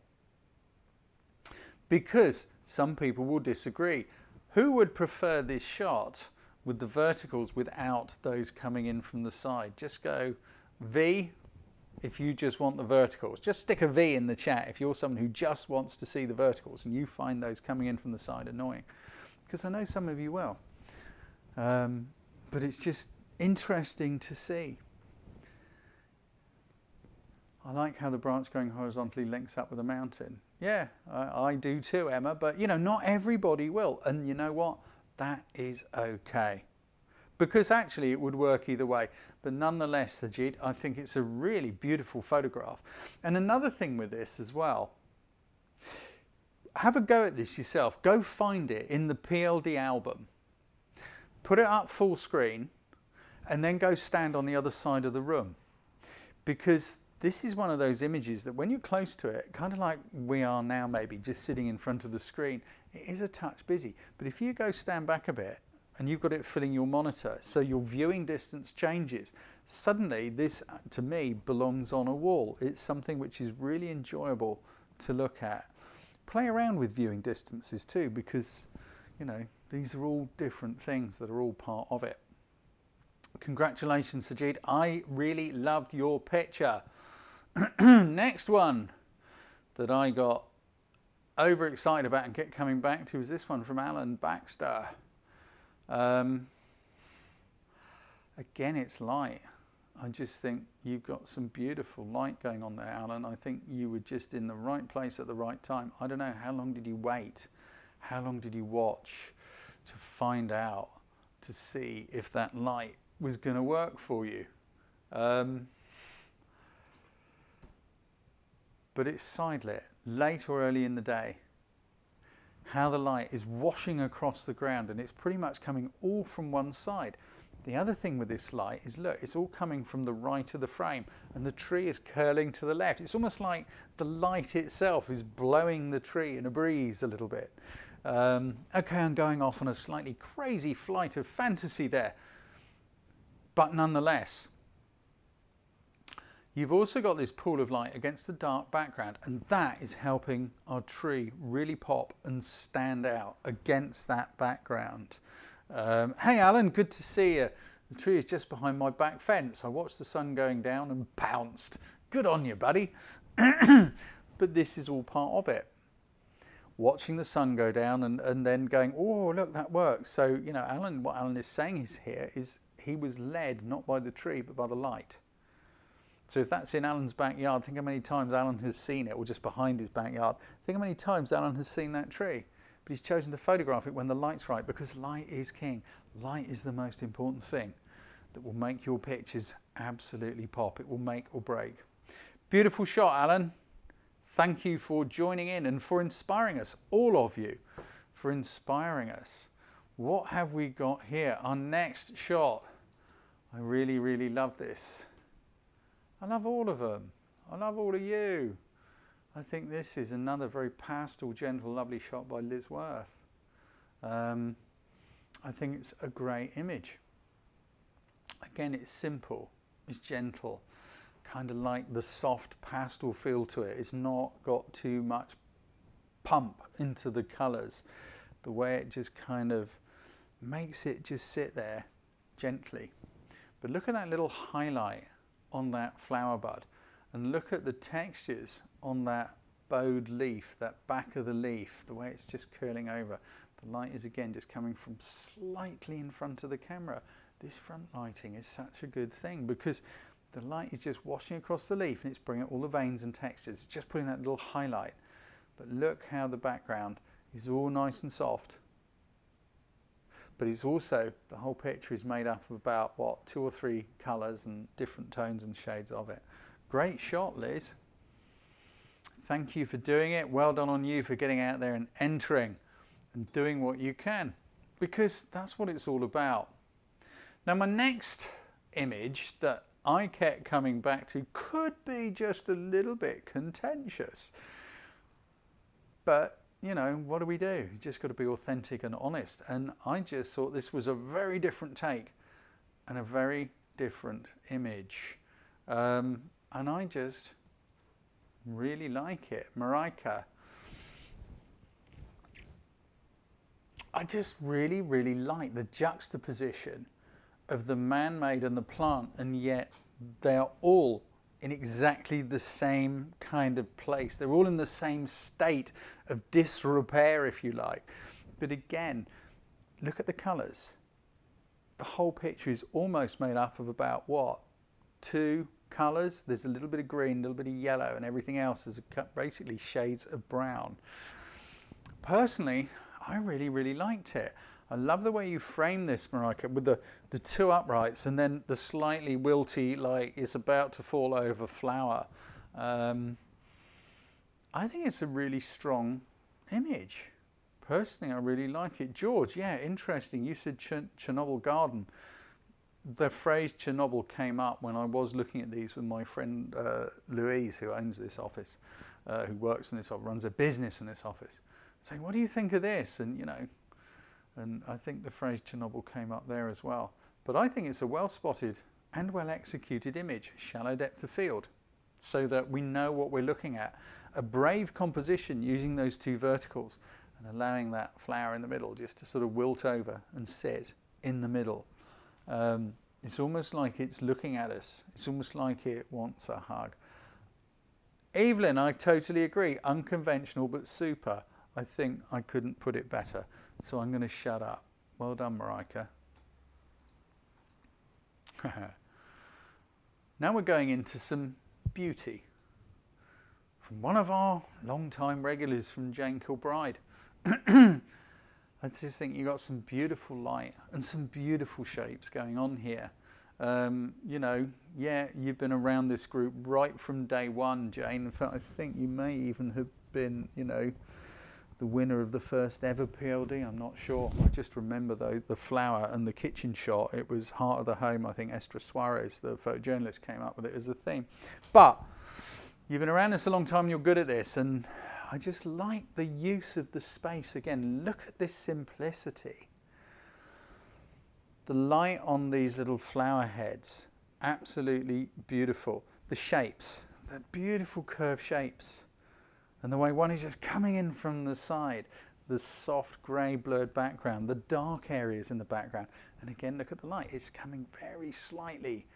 [SPEAKER 1] because some people will disagree. Who would prefer this shot with the verticals without those coming in from the side? Just go V if you just want the verticals. Just stick a V in the chat if you're someone who just wants to see the verticals and you find those coming in from the side annoying. Because I know some of you will. Um, but it's just interesting to see. I like how the branch going horizontally links up with the mountain. Yeah, I, I, do too, Emma, but you know, not everybody will. And you know what? That is okay. Because actually it would work either way. But nonetheless, Sajid, I think it's a really beautiful photograph. And another thing with this as well, have a go at this yourself. Go find it in the PLD album. Put it up full screen and then go stand on the other side of the room. Because this is one of those images that when you're close to it, kind of like we are now maybe, just sitting in front of the screen, it is a touch busy. But if you go stand back a bit and you've got it filling your monitor, so your viewing distance changes, suddenly this, to me, belongs on a wall. It's something which is really enjoyable to look at. Play around with viewing distances too, because, you know, these are all different things that are all part of it. Congratulations, Sajid. I really loved your picture. Next one that I got overexcited about and kept coming back to was this one from Alan Baxter. Um, again, it's light. I just think you've got some beautiful light going on there, Alan. I think you were just in the right place at the right time. I don't know, how long did you wait? How long did you watch to find out, to see if that light was going to work for you? Um, but it's side lit, late or early in the day. How the light is washing across the ground and it's pretty much coming all from one side. The other thing with this light is look, it's all coming from the right of the frame and the tree is curling to the left. It's almost like the light itself is blowing the tree in a breeze a little bit. Um, okay, I'm going off on a slightly crazy flight of fantasy there. But nonetheless, You've also got this pool of light against a dark background and that is helping our tree really pop and stand out against that background. Um, hey Alan, good to see you. The tree is just behind my back fence. I watched the sun going down and bounced. Good on you, buddy. but this is all part of it. Watching the sun go down and, and then going, oh, look, that works. So, you know, Alan, what Alan is saying is here is he was led not by the tree, but by the light. So if that's in Alan's backyard, think how many times Alan has seen it, or just behind his backyard. Think how many times Alan has seen that tree. But he's chosen to photograph it when the light's right, because light is king. Light is the most important thing that will make your pictures absolutely pop. It will make or break. Beautiful shot, Alan. Thank you for joining in and for inspiring us, all of you, for inspiring us. What have we got here? Our next shot. I really, really love this. I love all of them. I love all of you. I think this is another very pastel, gentle, lovely shot by Liz Worth. Um, I think it's a great image. Again, it's simple, it's gentle, kind of like the soft pastel feel to it. It's not got too much pump into the colours. The way it just kind of makes it just sit there gently. But look at that little highlight on that flower bud and look at the textures on that bowed leaf, that back of the leaf, the way it's just curling over. The light is again just coming from slightly in front of the camera. This front lighting is such a good thing because the light is just washing across the leaf and it's bringing all the veins and textures, just putting that little highlight. But look how the background is all nice and soft. But it's also, the whole picture is made up of about, what, two or three colours and different tones and shades of it. Great shot, Liz. Thank you for doing it. Well done on you for getting out there and entering and doing what you can because that's what it's all about. Now, my next image that I kept coming back to could be just a little bit contentious. But, you know, what do we do? You just got to be authentic and honest. And I just thought this was a very different take and a very different image. Um, and I just really like it. Marika. I just really, really like the juxtaposition of the man-made and the plant, and yet they are all in exactly the same kind of place. They're all in the same state of disrepair, if you like. But again, look at the colours. The whole picture is almost made up of about what? Two colours. There's a little bit of green, a little bit of yellow, and everything else is basically shades of brown. Personally, I really, really liked it. I love the way you frame this, Marika, with the, the two uprights and then the slightly wilty, like it's about to fall over flower. Um, I think it's a really strong image. Personally, I really like it. George, yeah, interesting. You said Ch Chernobyl Garden. The phrase Chernobyl came up when I was looking at these with my friend uh, Louise, who owns this office, uh, who works in this office, runs a business in this office, saying, what do you think of this? And, you know, and I think the phrase Chernobyl came up there as well. But I think it's a well spotted and well executed image, shallow depth of field, so that we know what we're looking at. A brave composition using those two verticals and allowing that flower in the middle just to sort of wilt over and sit in the middle. Um, it's almost like it's looking at us. It's almost like it wants a hug. Evelyn, I totally agree. Unconventional but super. I think I couldn't put it better. So I'm going to shut up. Well done, Marika. now we're going into some beauty from one of our long-time regulars from Jane Kilbride. I just think you've got some beautiful light and some beautiful shapes going on here. Um, you know, yeah, you've been around this group right from day one, Jane. In fact, I think you may even have been, you know, the winner of the first ever PLD. I'm not sure. I just remember though the flower and the kitchen shot. It was Heart of the Home. I think Esther Suarez, the photojournalist, came up with it as a theme. But you've been around this a long time. You're good at this, and I just like the use of the space again. Look at this simplicity. The light on these little flower heads, absolutely beautiful. The shapes, the beautiful curved shapes and the way one is just coming in from the side, the soft grey blurred background, the dark areas in the background. And again, look at the light. It's coming very slightly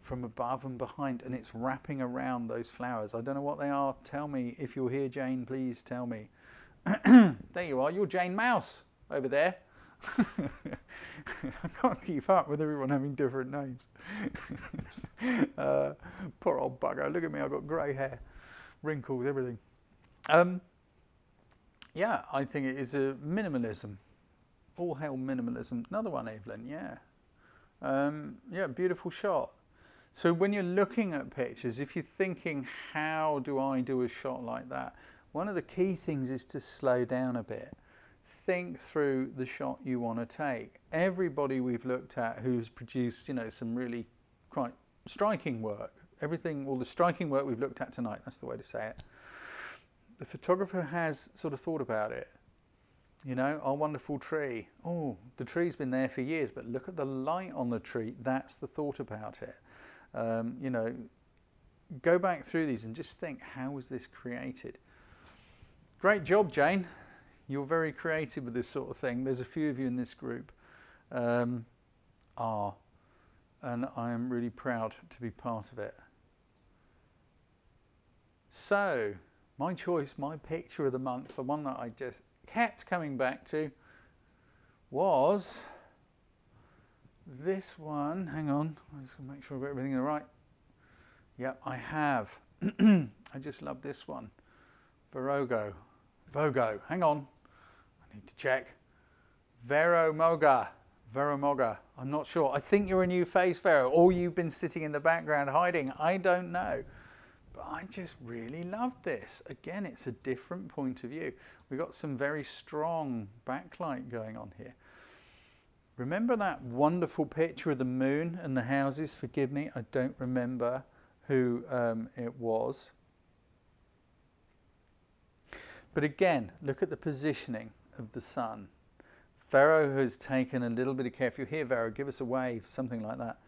[SPEAKER 1] from above and behind and it's wrapping around those flowers. I don't know what they are. Tell me. If you're here, Jane, please tell me. there you are. You're Jane Mouse over there. I can't keep up with everyone having different names. uh, poor old bugger. Look at me. I've got grey hair, wrinkles, everything. Um, yeah, I think it is a minimalism. All hail minimalism. Another one, Evelyn, yeah. Um, yeah, beautiful shot. So when you're looking at pictures, if you're thinking, how do I do a shot like that? One of the key things is to slow down a bit. Think through the shot you want to take. Everybody we've looked at who's produced, you know, some really quite striking work, everything, all the striking work we've looked at tonight, that's the way to say it, the photographer has sort of thought about it. You know, our wonderful tree. Oh, the tree's been there for years, but look at the light on the tree. That's the thought about it. Um, you know, go back through these and just think, how was this created? Great job, Jane. You're very creative with this sort of thing. There's a few of you in this group um, are, and I am really proud to be part of it. So, my choice, my picture of the month, the one that I just kept coming back to, was this one. Hang on, I'm just going to make sure I've got everything right. Yep, I have. I just love this one. Virogo. Vogo. Hang on. I need to check. Vero Moga. Veromoga, I'm not sure. I think you're a new face, Vero, or you've been sitting in the background hiding. I don't know. I just really love this. Again, it's a different point of view. We've got some very strong backlight going on here. Remember that wonderful picture of the moon and the houses? Forgive me, I don't remember who um, it was. But again, look at the positioning of the sun. Vero has taken a little bit of care. If you're here, Vero, give us a wave, something like that.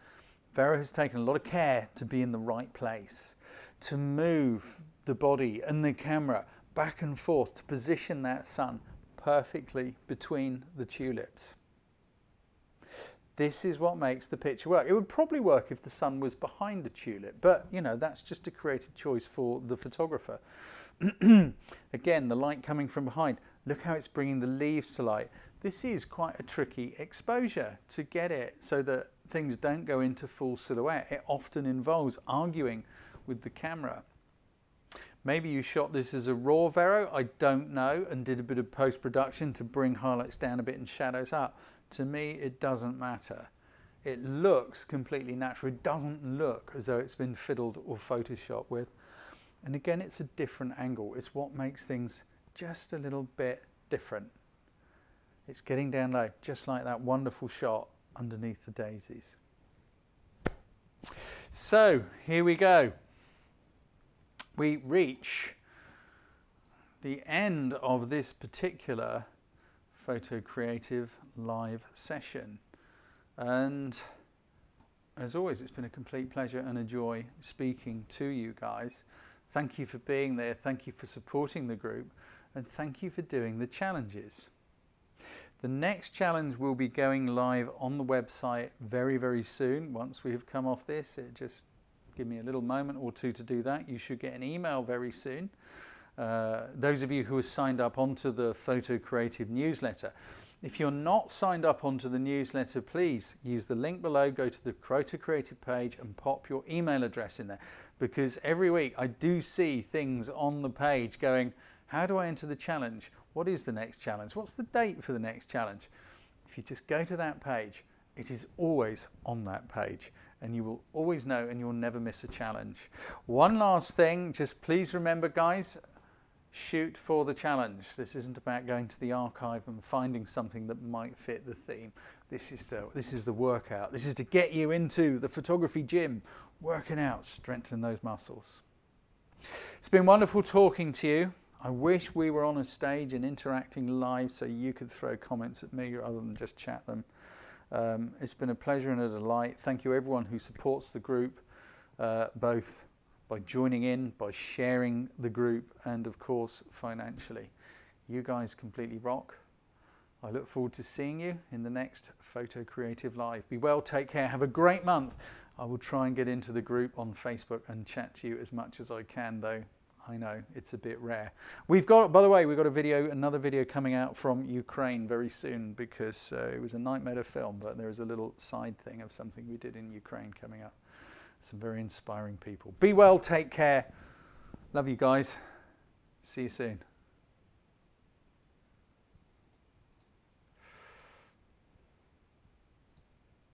[SPEAKER 1] Vero has taken a lot of care to be in the right place, to move the body and the camera back and forth, to position that sun perfectly between the tulips. This is what makes the picture work. It would probably work if the sun was behind a tulip, but you know, that's just a creative choice for the photographer. Again, the light coming from behind. Look how it's bringing the leaves to light. This is quite a tricky exposure to get it so that things don't go into full silhouette. It often involves arguing with the camera. Maybe you shot this as a raw Vero, I don't know, and did a bit of post-production to bring highlights down a bit and shadows up. To me, it doesn't matter. It looks completely natural. It doesn't look as though it's been fiddled or photoshopped with. And again, it's a different angle. It's what makes things just a little bit different. It's getting down low, just like that wonderful shot underneath the daisies. So here we go. We reach the end of this particular photo creative live session. And as always, it's been a complete pleasure and a joy speaking to you guys. Thank you for being there. Thank you for supporting the group. And thank you for doing the challenges. The next challenge will be going live on the website very, very soon. Once we have come off this, it just give me a little moment or two to do that. You should get an email very soon. Uh, those of you who have signed up onto the Photo Creative newsletter, if you're not signed up onto the newsletter, please use the link below, go to the Photo Creative page and pop your email address in there. Because every week I do see things on the page going, how do I enter the challenge? What is the next challenge? What's the date for the next challenge? If you just go to that page, it is always on that page and you will always know and you'll never miss a challenge. One last thing, just please remember guys, shoot for the challenge. This isn't about going to the archive and finding something that might fit the theme. This is the, this is the workout. This is to get you into the photography gym, working out, strengthening those muscles. It's been wonderful talking to you. I wish we were on a stage and interacting live so you could throw comments at me rather than just chat them. Um, it's been a pleasure and a delight. Thank you everyone who supports the group, uh, both by joining in, by sharing the group, and of course, financially. You guys completely rock. I look forward to seeing you in the next Photo Creative Live. Be well, take care, have a great month. I will try and get into the group on Facebook and chat to you as much as I can, though. I know it's a bit rare. We've got, by the way, we've got a video, another video coming out from Ukraine very soon because uh, it was a nightmare to film, but there is a little side thing of something we did in Ukraine coming up some very inspiring people. Be well, take care. Love you guys. See you soon.